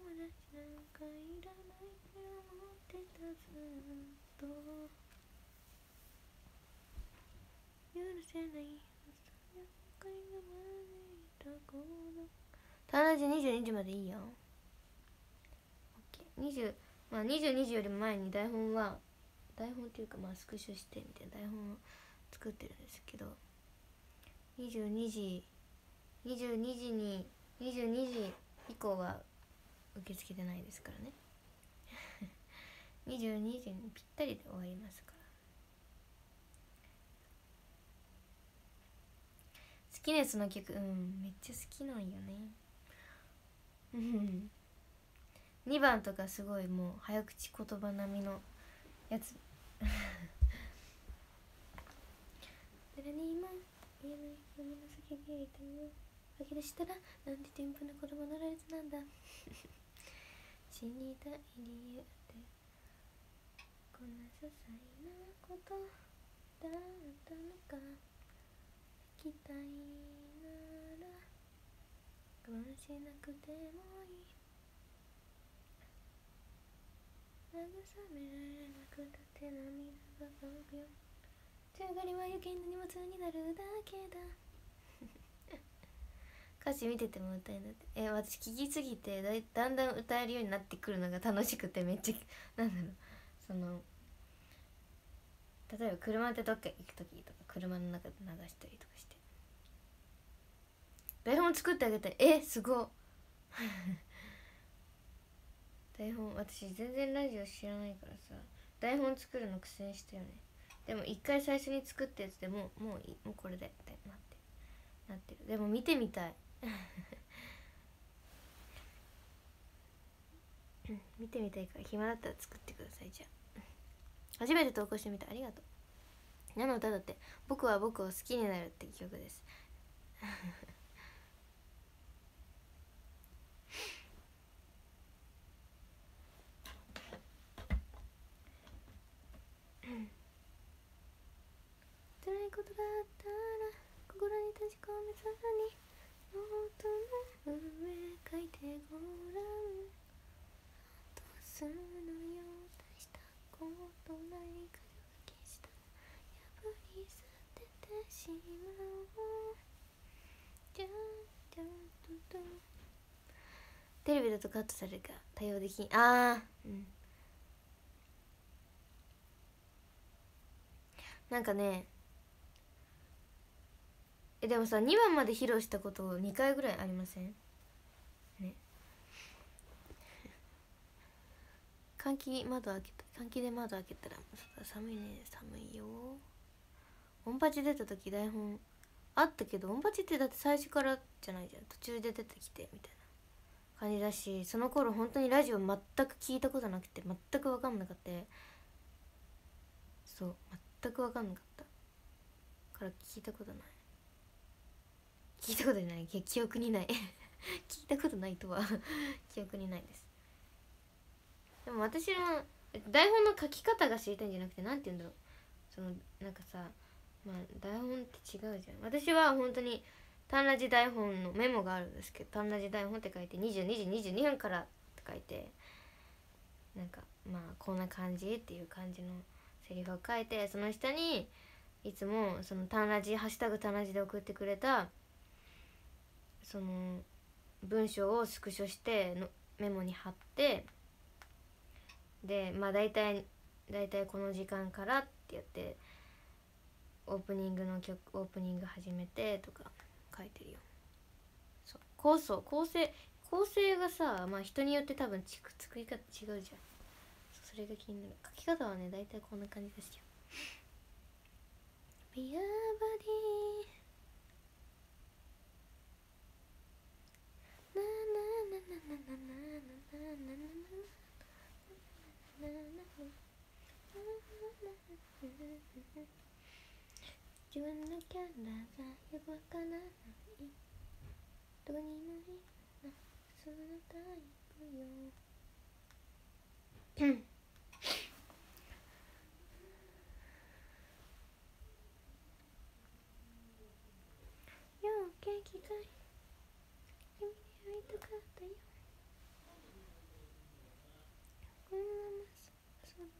達なんかいらないけど持ってたずっと許せない棚時22時までいいよ OK20 まあ22時よりも前に台本は台本っていうかまあスクショしてみたいな台本を作ってるんですけど22時22時に22時以降は受け付けてないですからね。22時にぴったりで終わりますから。好きねその曲うんめっちゃ好きなんよね。うん。2番とかすごいもう早口言葉並みのやつ誰に今言えない海の先にいても吐き出したらなんて天賦な子供の羅列なんだ。死にたい理由ってこんな些細なことだったのか。泣きたいなら我慢しなくてもいい。慰められなくたって涙が浮くよ。強がりは余計な荷物になるだけだ。歌詞見てても歌えなってえ私聞きすぎてだだんだん歌えるようになってくるのが楽しくてめっちゃ なんだろう。その例えば車でどっか行く時とか車の中で流したりとかして。台本作ってあげてえすごっ 台本私全然ラジオ知らないからさ。台本作るの苦戦したよね。でも一回最初に作ったやつでもうもういいもうこれでってなってなってる。でも見てみたい。見てみたいから暇だったら作ってくださいじゃあ。初めて投稿してみた。ありがとう。何の歌だって「僕は僕を好きになる」って曲です。辛いことがあったら心に閉じ込めずにノートの上書いてごらんどうするのよ大したことない箇条書きした破り捨ててしまおうじゃじゃんととテレビだとカットされるか対応できんああうん。なんかねえでもさ2番まで披露したこと2回ぐらいありません？ね。換気窓開けた換気で窓開けたら寒いね寒いよ。音パチ出た時台本あったけど音パチってだって最初からじゃないじゃん。途中で出てきてみたいな感じだしその頃本当にラジオ全く聞いたことなくて全く分かんなかったそう全く分かんなかった。から聞いたことない。聞いたことない。記憶にない。聞いたことないとは 記憶にないです。でも私の台本の書き方が知りたいんじゃなくて何て言うんだろう。そのなんかさまあ台本って違うじゃん。私は本当に単ラジ台本のメモがあるんですけど単ラジ台本って書いて22時22分からって書いてなんかまあこんな感じっていう感じのセリフを書いてその下にいつもその単ラジハッシュタグ単ラジで送ってくれたその文章をスクショしてのメモに貼ってでまあ大体大体この時間からってやってオープニングの曲オープニング始めてとか書いてるよ。そう。構想構成構成がさまあ人によって多分ちく作り方違うじゃん。それが気になる。書き方はね大体こんな感じですよ。Be a body 自分のキャラがよくわからないどこにもいなそのタイプよよう元気かい君に会いたかったよこのままそんな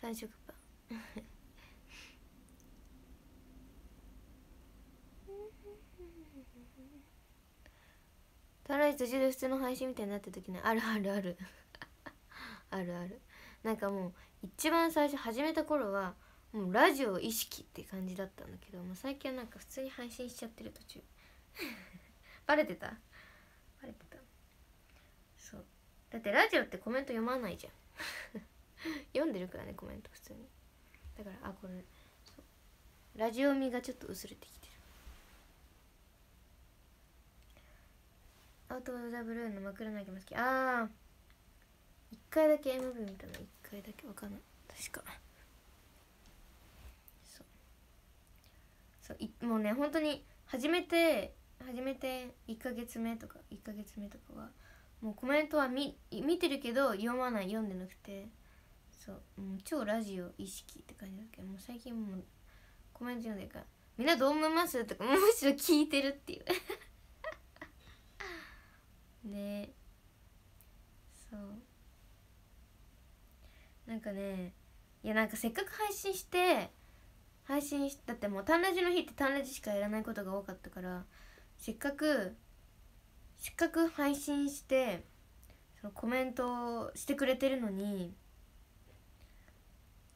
三色パンとりあえず途中で普通の配信みたいになった時ねあるあるある。あるある。なんかもう一番最初始めた頃はもうラジオ意識って感じだったんだけどもう最近はなんか普通に配信しちゃってる途中。バレてた？バレてた。そう。だってラジオってコメント読まないじゃん。読んでるからねコメント普通に。だからあこれラジオ味がちょっと薄れてきてる。アウト・オブ・ザ・ブルーの枕投げも好きああ一回だけ MV 見たの一回だけ。わかんない。確か。そう。そういもうね本当に初めて初めて1ヶ月目とか1ヶ月目とかはもうコメントは見見てるけど読まない読んでなくてそうもう超ラジオ意識って感じだけどもう最近もうコメント読んでるから「みんなどう思います?」とかむしろ聞いてるっていう ねそうなんかねいやなんかせっかく配信して配信しだってもう短ラジの日って短ラジしかやらないことが多かったからせっかくせっかく配信してそのコメントをしてくれてるのに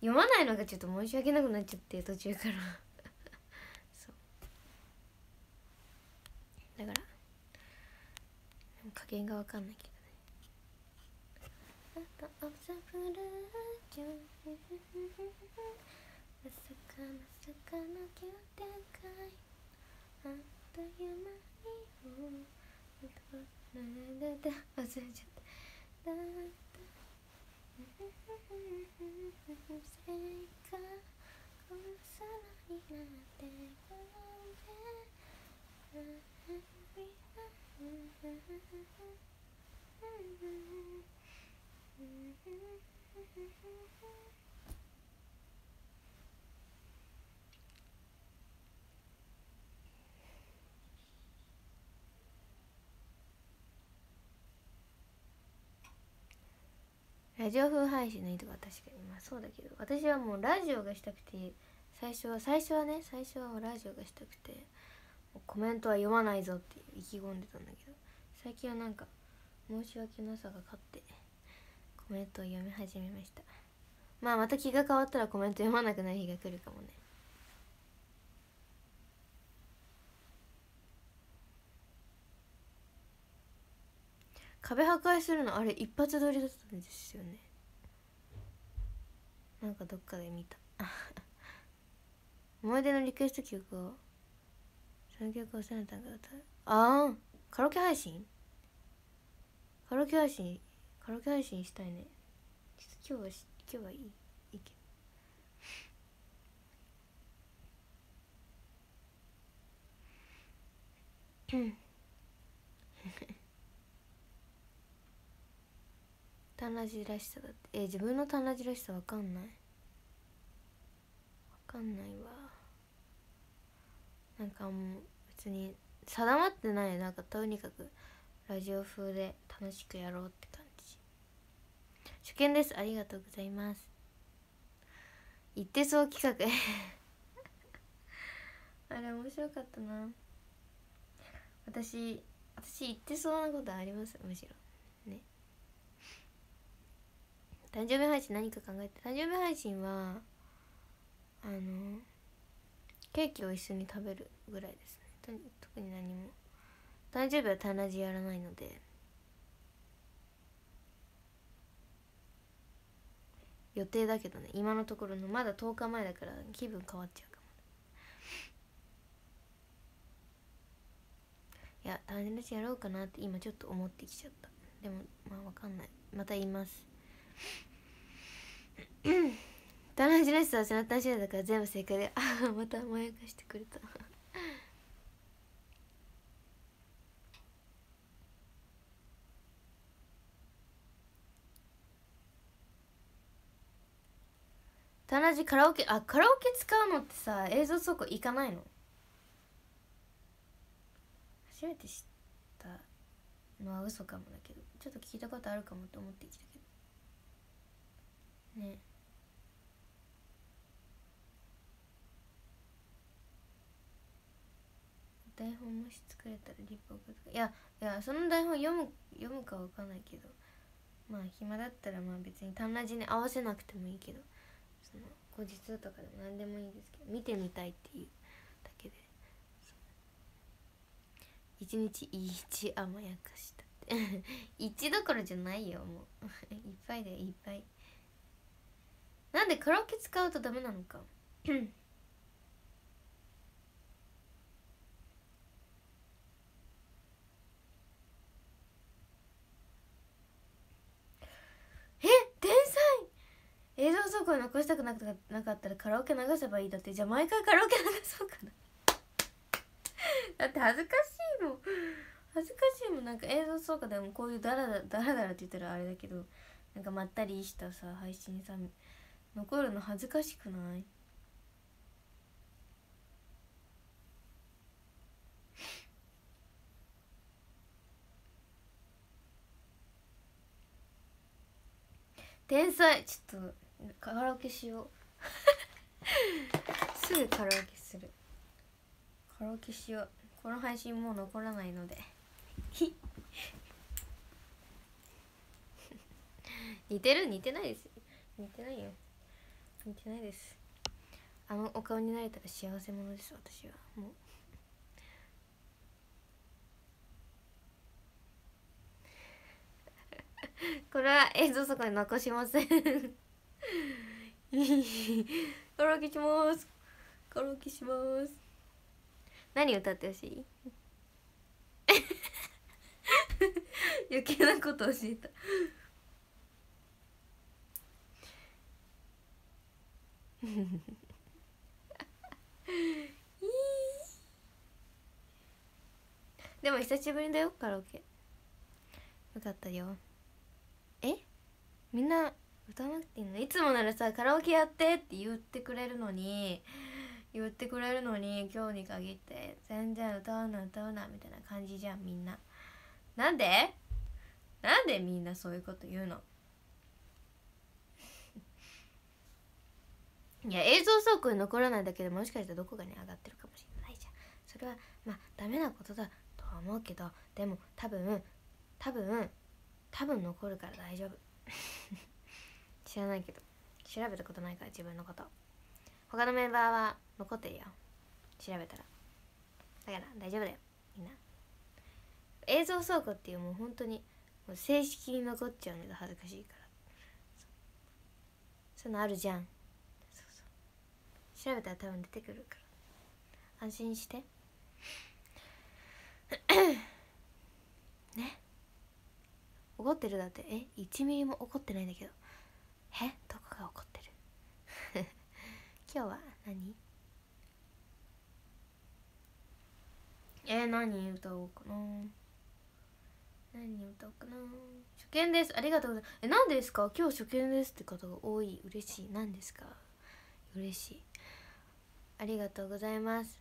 読まないのがちょっと申し訳なくなっちゃって途中から。そう。だから加減が分かんないけどね「あとオブザブルージョン」まさかまさかの急展開という間にもう忘れちゃった。だった。せかこの空になって転んでラジオ風配信のいいとこは確かにまあそうだけど私はもうラジオがしたくて最初は最初はね最初はラジオがしたくてもうコメントは読まないぞって意気込んでたんだけど最近はなんか申し訳なさが勝ってコメントを読み始めました。まあまた気が変わったらコメント読まなくなる日が来るかもね。壁破壊するのあれ一発撮りだったんですよね。なんかどっかで見た。思い出のリクエスト曲をその曲をせなたんが歌うああカラオケ配信？カラオケ配信カラオケ配信したいね。ちょっと今日はし今日はいい？いけ。う んタンラジらしさだって。え自分のタンラジらしさわかんない？わかんないわ。なんかもう別に定まってない。なんかとにかくラジオ風で楽しくやろうって感じ。初見です。ありがとうございます。言ってそう企画。あれ面白かったな。私私言ってそうなことあります？むしろね誕生日配信何か考えて誕生日配信はあのケーキを一緒に食べるぐらいですね。特に何も。誕生日は棚じやらないので。予定だけどね。今のところのまだ10日前だから気分変わっちゃうかも。いや誕生日やろうかなって今ちょっと思ってきちゃった。でもまあわかんない。また言います。楽しらしさはその楽しだから全部正解で。ああまた甘やかしてくれた。たなじカラオケあカラオケ使うのってさ映像倉庫行かないの？初めて知ったのは嘘かもだけどちょっと聞いたことあるかもと思ってきたけど。ね。台本もし作れたらリップ送るとか。いやいやその台本読む読むかわかんないけど。まあ暇だったらまあ別に単ラジに合わせなくてもいいけど。その後日とかでも何でもいいですけど。見てみたいっていうだけで。一日一甘やかしたって。一どころじゃないよもう。いっぱいでいっぱい。なんでカラオケ使うとダメなのか。え天才！映像倉庫に残したくなかったらカラオケ流せばいいだって。じゃあ毎回カラオケ流そうかな。だって恥ずかしいもん。恥ずかしいもん。なんか映像倉庫でもこういうダラダラダラダラって言ったらあれだけどなんかまったりしたさ配信さ残るの恥ずかしくない？天才！ちょっとカラオケしよう。すぐカラオケする。カラオケしよう。この配信もう残らないので。似てる？似てないです似てないよ。似てないです。あのお顔になれたら幸せ者です私は。もう。これは映像そこに残しません。カラオケします。カラオケします。何歌ってほしい？余計なこと教えた。でも久しぶりだよカラオケ。よかったよ。え？みんな歌わなくていいの？いつもならさカラオケやってって言ってくれるのに言ってくれるのに今日に限って全然歌うな歌うなみたいな感じじゃんみんな。なんで？なんでみんなそういうこと言うの？いや映像倉庫に残らないだけでもしかしたらどこかに上がってるかもしれないじゃん。それはまあダメなことだとは思うけどでも多分多分多分残るから大丈夫。知らないけど。調べたことないから自分のこと。他のメンバーは残ってるよ。調べたら。だから大丈夫だよ。みんな。映像倉庫っていうもう本当にもう正式に残っちゃうのが恥ずかしいから。そういうのあるじゃん。調べたら多分出てくるから。安心して。ね？怒ってるだって。え？1ミリも怒ってないんだけど。え？どこが怒ってる？今日は何？え？ー、何歌おうかな？何歌おうかな？初見です。ありがとうございます。え？何ですか？今日初見ですって方が多い。嬉しい。何ですか？嬉しい。ありがとうございます。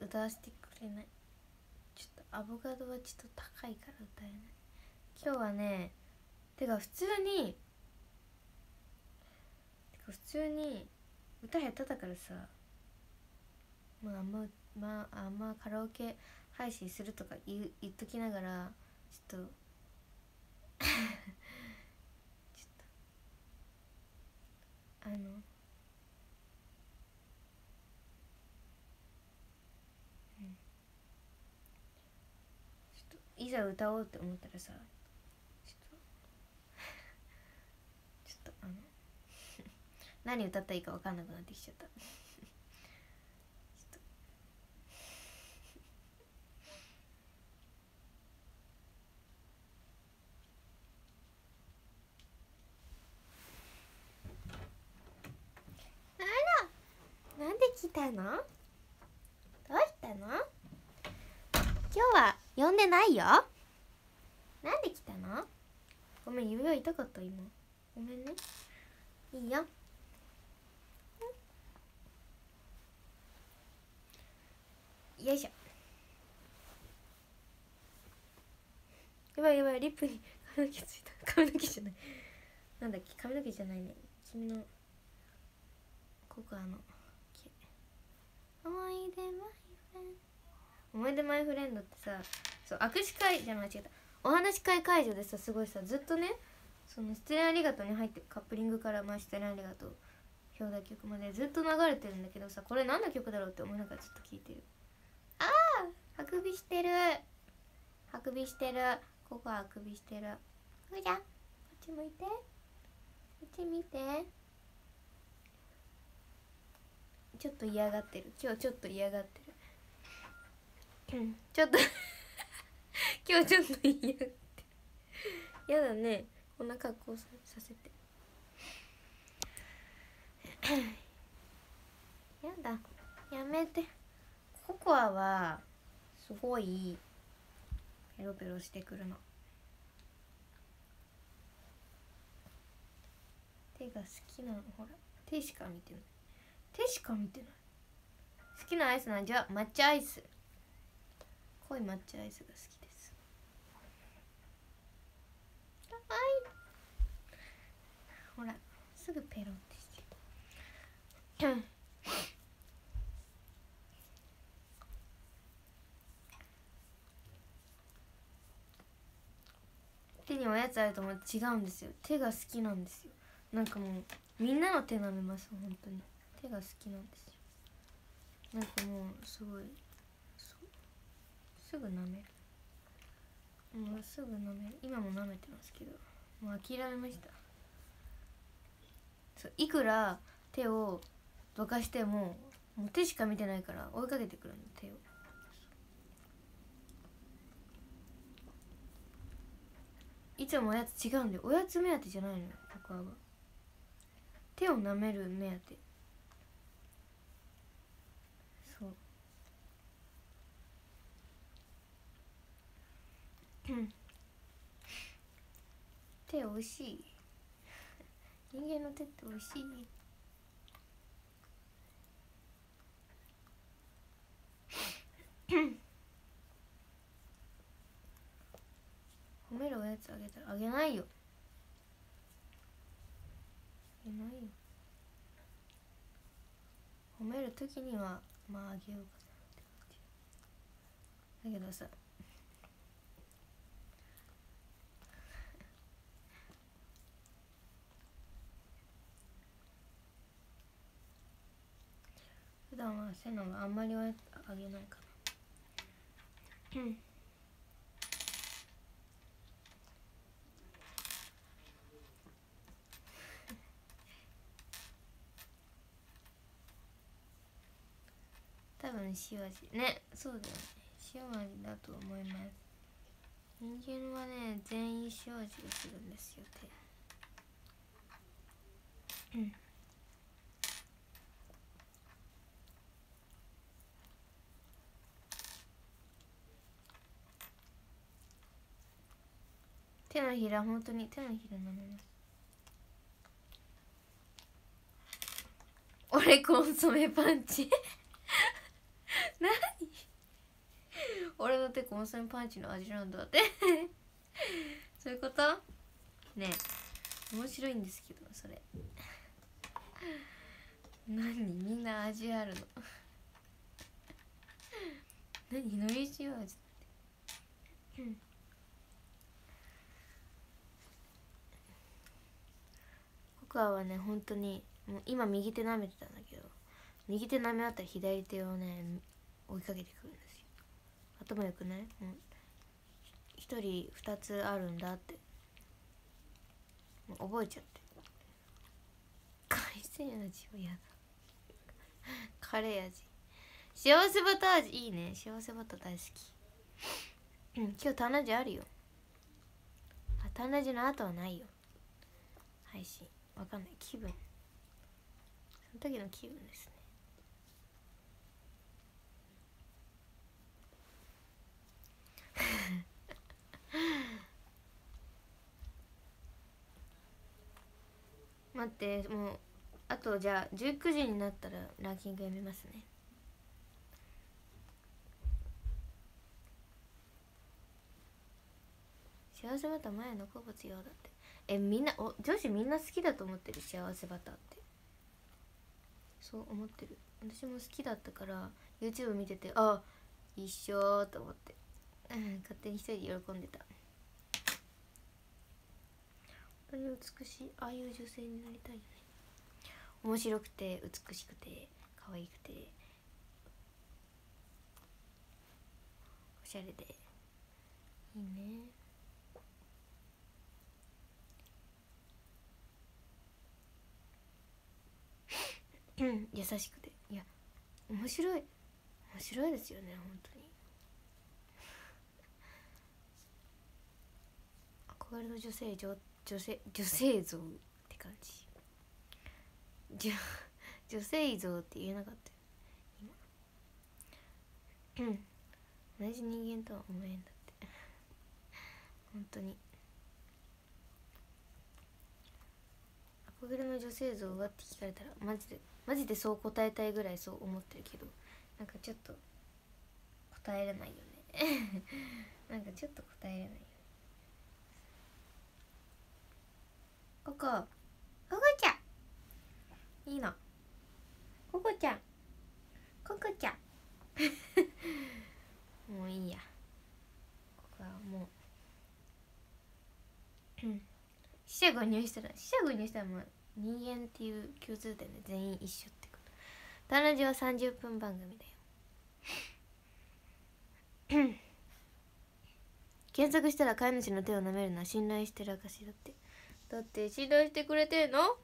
歌わせてくれない？ちょっとアボカドはちょっと高いから歌えない。今日はねてか普通にてか普通に歌下手だからさ。まああんままああんまカラオケ配信するとか言言っときながらちょっと ちょっとあのいざ歌おうって思ったらさちょっと ちょっとあの何歌ったらいいか分かんなくなってきちゃった。っあら。なんで来たの？どうしたの？今日は呼んでないよ。なんで来たの？ごめん指が痛かった今。ごめんね。いいよ。よいしょ。やばいやばいリップに 髪の毛ついた。髪の毛じゃない。なんだっけ？髪の毛じゃないね。君のココアの。け思い出マイフレンド。思い出マイフレンドってさそう握手会じゃ間違えた。お話し会会場でさすごいさずっとねその「失恋ありがとう」に入ってカップリングから「まあ、失恋ありがとう」表題曲までずっと流れてるんだけどさこれ何の曲だろうって思いながらずっと聴いてる。ああくびしてる。あくびしてる。ここはあくびしてる。ふーちゃんこっち向いて。こっち見て。ちょっと嫌がってる。今日ちょっと嫌がってる。うん。ちょっと 今日ちょっと嫌がってる。やだね。こんな格好ささせて。やだ。やめて。ココアはすごいペロペロしてくるの。手が好きなの？ほら。手しか見てない。手しか見てない。好きなアイスの味は抹茶アイス。濃い抹茶アイスが好きです。はい。ほらすぐペロってして。手におやつあると思って違うんですよ。手が好きなんですよ。なんかもうみんなの手舐めます本当に。手が好きなんですよ。なんかもうすごいすぐ舐める。もうすぐ舐める。今も舐めてますけど。もう諦めました。そういくら手をどかしてももう手しか見てないから追いかけてくるの手を。いつもおやつ違うんでおやつ目当てじゃないのよ。ココアは。手を舐める目当て。そう。う ん手おいしい。人間の手っておいしいうん 褒めるおやつあげたらあげないよ。あげないよ。褒める時にはまああげようかなって感じ。だけどさ 普段はセナはあんまりおやつあげないかな。うん。多分塩味。ねそうだよね。塩味だと思います。人間はね全員塩味がするんですよ手。うん。手のひら本当に手のひら舐めます。俺コンソメパンチ。何？俺の手コンソメパンチの味なんだって。そういうこと？ねえ。面白いんですけどそれ。何？みんな味あるの？何？のり塩味って。うんココアはね本当にもう今右手舐めてたんだけど右手舐め合ったら左手をね追いかけてくるんですよ。頭よくない？もう一人二つあるんだって。覚えちゃって。海鮮味はやだ。カレー味。幸せバター味。いいね。幸せバター大好き。うん。今日タナジあるよ。あタナジの後はないよ。配信。わかんない。気分。その時の気分ですね。待ってもうあとじゃあ19時になったらランキングやめますね。幸せバター前の好物よだって。えみんなお女子みんな好きだと思ってる？幸せバターって。そう思ってる。私も好きだったから YouTube 見ててあ一緒と思って。うん勝手に一人で喜んでた。本当に美しい。ああいう女性になりたいよね。面白くて美しくて可愛くておしゃれで。いいね。うん優しくて。いや面白い。面白いですよね本当に。憧れの女性女女性女性像って感じ。女 女性像って言えなかった今。うん。同じ人間とは思えんだって。本当に。憧れの女性像はって聞かれたらマジでマジでそう答えたいぐらいそう思ってるけどなんかちょっと答えれないよね。なんかちょっと答えれないよねここ。ここちゃん。いいの。ここちゃん。ここちゃん。もういいや。ここはもう。死者誤入したら死者誤入したらもう人間っていう共通点で全員一緒ってこと。ダラジは30分番組だよ。検索したら飼い主の手を舐めるのは信頼してる証だってだって信頼してくれてんの？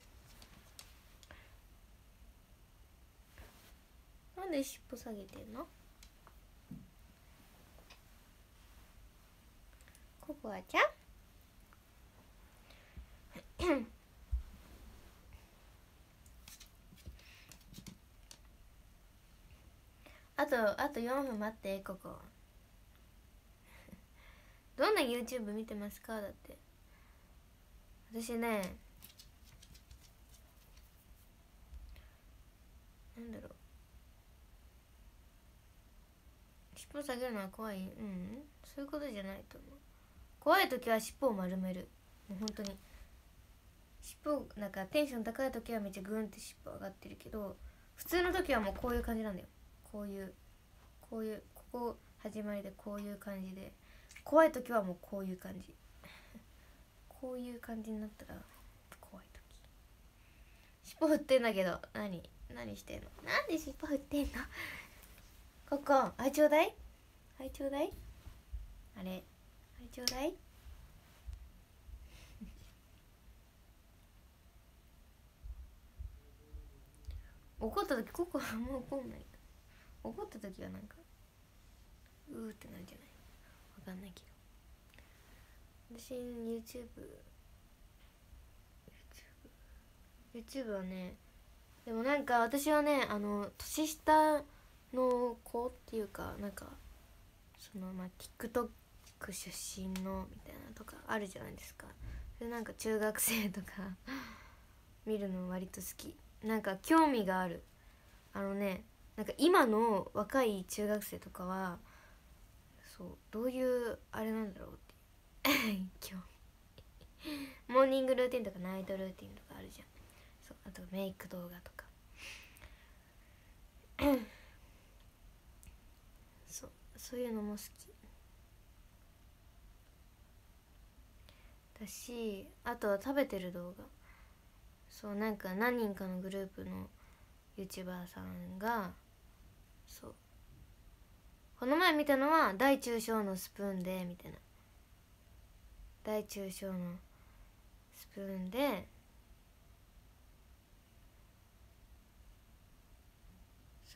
なんで尻尾下げてんの？ココアちゃん？あとあと4分待ってここどんな YouTube 見てますか？だって。私ねなんだろう。尻尾下げるのは怖い？うん。そういうことじゃないと思う。怖い時は尻尾を丸める。もう本当に。尻尾なんかテンション高い時はめっちゃグンって尻尾上がってるけど普通の時はもうこういう感じなんだよ。こういうこういうここ始まりでこういう感じで。怖い時はもうこういう感じ。こういう感じになったら怖い時。尻尾振ってんだけど。何？何してんの？なんで尻尾振ってんの？ここあいちょうだい？あいちょうだい？あれ？あいちょうだい？怒った時ここはもう怒んない怒った時はなんかうーってなるんじゃない？わかんないけど。私 YouTube YouTube はねでもなんか私はねあの年下の子っていうかなんかそのまあ TikTok 出身のみたいなとかあるじゃないですか。でなんか中学生とか 見るの割と好き。なんか興味がある。あのねなんか今の若い中学生とかはそうどういうあれなんだろう。って興味モーニングルーティンとかナイトルーティンとかあるじゃん。そうあとメイク動画とか。そうそういうのも好き。だしあとは食べてる動画。そうなんか何人かのグループの YouTuber さんがそう。この前見たのは大中小のスプーンでみたいな。大中小のスプーンで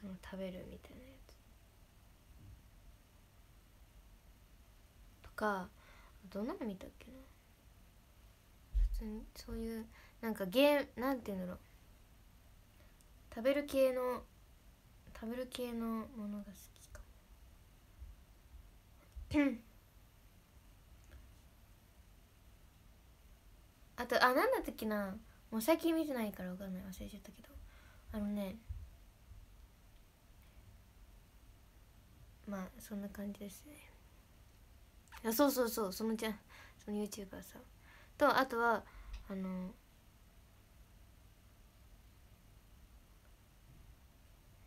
その食べるみたいなやつ。とかどんなの見たっけな。普通にそういうなんかゲームなんていうんだろう。食べる系の食べる系のものが好きかも。あとあなんだったっけな。もう最近見てないから分かんない。忘れちゃったけど。あのね。まあそんな感じですね。あそうそうそう。そのちゃん。その YouTuber さん。とあとはあの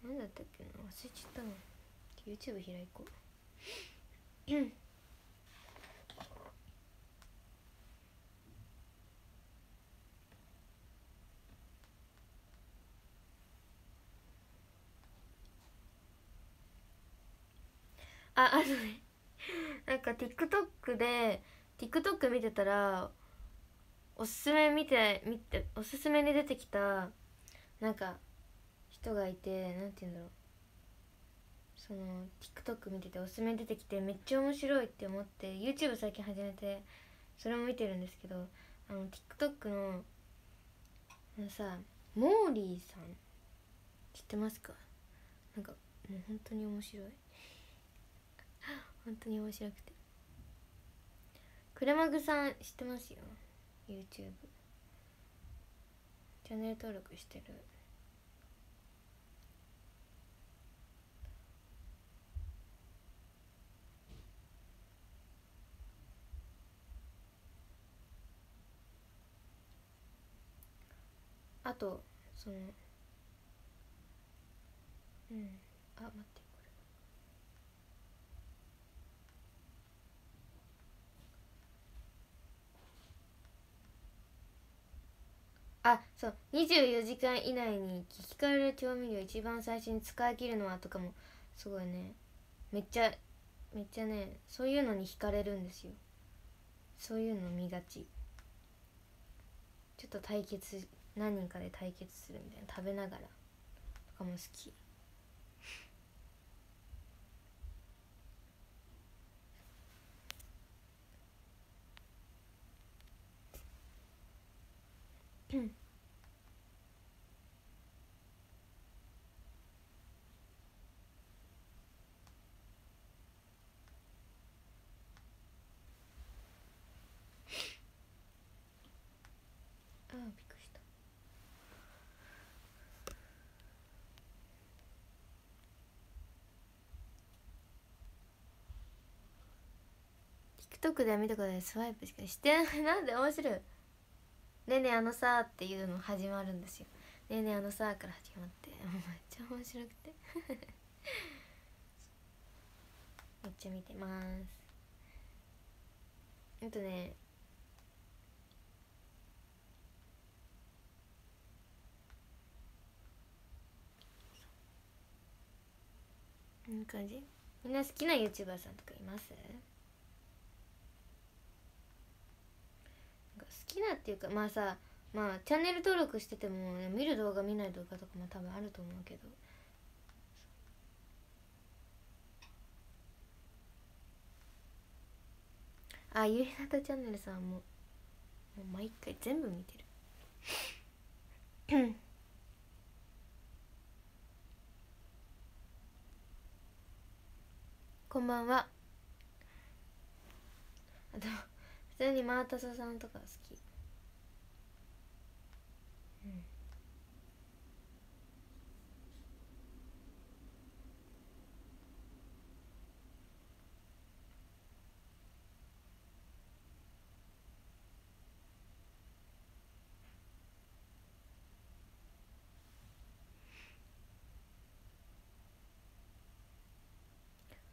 何だったっけな。忘れちゃったな YouTube 開こう。ああのね。なんか TikTok で TikTok 見てたらおすすめ見て見ておすすめに出てきたなんか人がいてなんて言うんだろう。その TikTok 見てておすすめ出てきてめっちゃ面白いって思って YouTube 最近始めてそれも見てるんですけどあの TikTok のあのさモーリーさん知ってますか？なんかもう本当に面白い。本当に面白くて。クレマグさん知ってますよ？YouTube チャンネル登録してる。あとそのうん。あ待って。あそう。24時間以内に聞き換える調味料一番最初に使い切るのはとかもすごいね。めっちゃめっちゃねそういうのに惹かれるんですよ。そういうの見がち。ちょっと対決何人かで対決するみたいな。食べながら。とかも好きうんあーびっくりした TikTok では見たことないスワイプしかしてない。なんで面白い？ねえねえあのさっていうの始まるんですよ。ねえねえあのさから始まって。めっちゃ面白くて。めっちゃ見てます。あとねこんな感じ？みんな好きな YouTuber さんとかいますなんか好きなっていうかまあさまあチャンネル登録してても、ね、見る動画見ない動画とかも多分あると思うけど。あゆりなたチャンネルさんももう毎回全部見てる。こんばんは。あと普通にマータサさんとか好きうん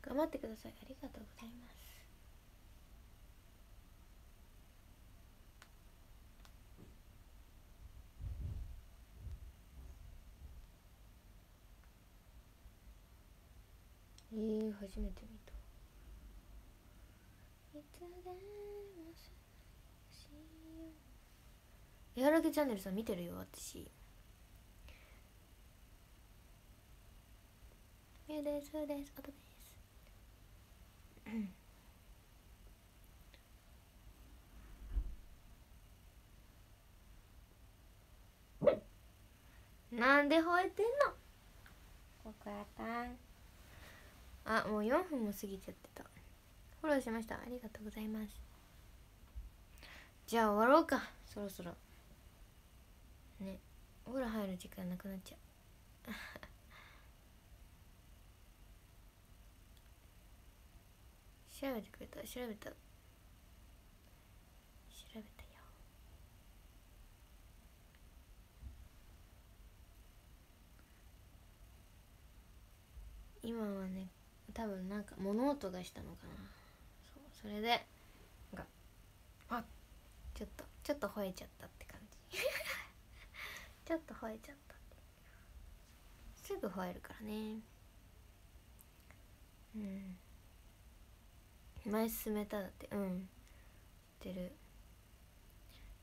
頑張ってくださいありがとうございますえー、初めて見た。いつでもしようやらけチャンネルさん見てるよ私えですですあとですなんで吠えてんの？ここやたん。あもう4分も過ぎちゃってた。フォローしました。ありがとうございます。じゃあ終わろうか。そろそろ。ね。お風呂入る時間なくなっちゃう調べてくれた。調べた。調べたよ。今はね多分なんか物音がしたのかな。そうそれでなんかあちょっとちょっと吠えちゃったって感じ。ちょっと吠えちゃったすぐ吠えるからね。うん。前進めただって。うん。言ってる。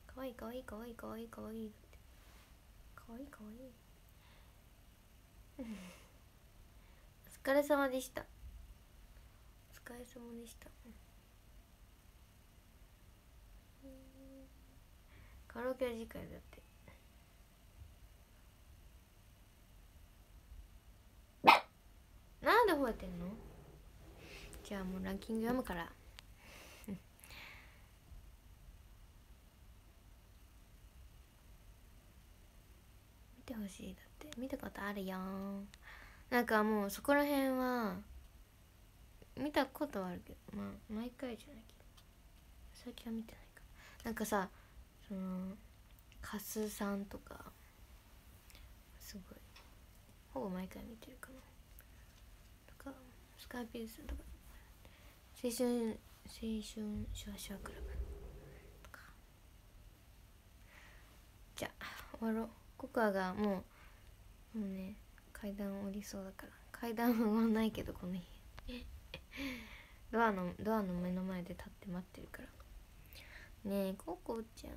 かわいいかわいいかわいいかわいいかわい。いってかわいいかわい。いお疲れ様でした。お疲れ様でした。カラオケは次回だって。なんで吠えてんの？じゃあもうランキング読むから。見てほしい。だって見たことあるよなんかもうそこら辺は見たことはあるけどまあ毎回じゃないけど。最近は見てないか。なんかさそのカスさんとかすごい。ほぼ毎回見てるかな。とかスカーピースとか。青春青春シュワシュワクラブとか。じゃあ終わろう。ココアがもうもうね階段降りそうだから階段はないけどこの日。ドアのドアの目の前で立って待ってるから。ねえココちゃん。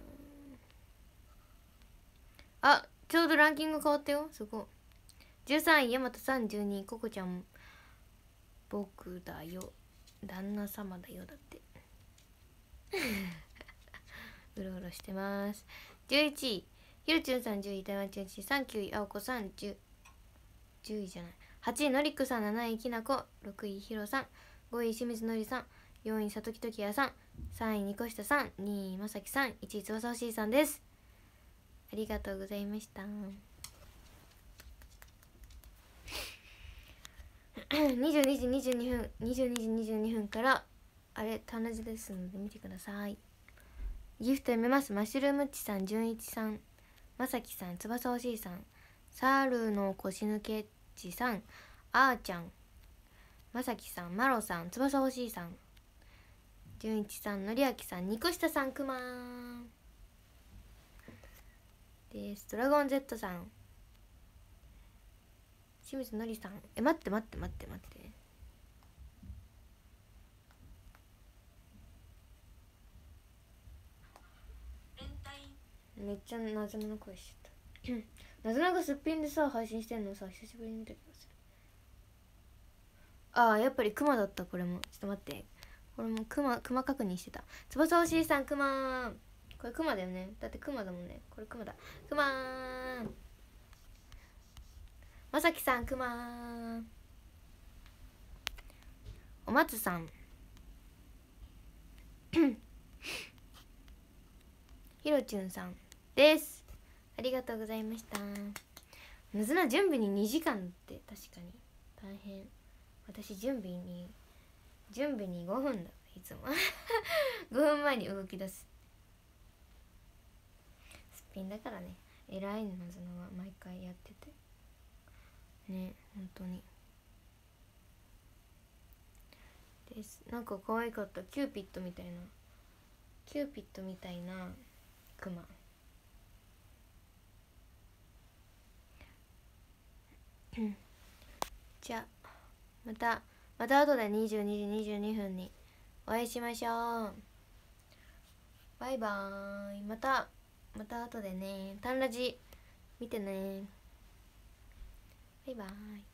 あちょうどランキング変わったよ。すごい。13位大和さん。12位ココちゃん。僕だよ。旦那様だよだって。うろうろしてます。11位。ひろちゅんさん10位。台湾ちゅんちさん9位。あおこさん 10, 10位じゃない。8位。のりくさん7位。きなこ。6位。ひろさん。5位。清水のりさん。4位。里木ときやさん。3位。にこしたさん。2位。まさきさん。1位。翼ほしいさんです。ありがとうございました。22時22分22時22分からあれ同じですので見てください。ギフト読めます？マッシュルームっちさん純一さん。まさきさん翼ほしいさん。サールの腰抜けっちさん。あーちゃん。まさきさんまろさん。翼ほしいさん。純一さんのりあきさん。にこしたさんくまーん。です。ドラゴン Z さん。清水のりさん。え待って待って待って待って。めっちゃ謎の声しちゃった。謎がすっぴんでさ配信してんのさ久しぶりに見た気がする。ああやっぱりクマだったこれも。ちょっと待って。これもクマクマ確認してた。翼おしいさんクマこれクマだよね。だってクマだもんね。これクマだ。クマーまさきさんくまお松さん。ひろちゅんさんです。ありがとうございました。むずな準備に2時間って確かに。大変。私準備に準備に5分だ。いつも。5分前に動き出す。すっぴんだからね。偉いの謎のは毎回やってて。ね本当に。です。なんか可愛かった。キューピッドみたいな。キューピッドみたいな。クマ じゃあまたまた後で22時22分にお会いしましょう。バイバーイ。またまた後でね。タンラジ見てね。バイバイ。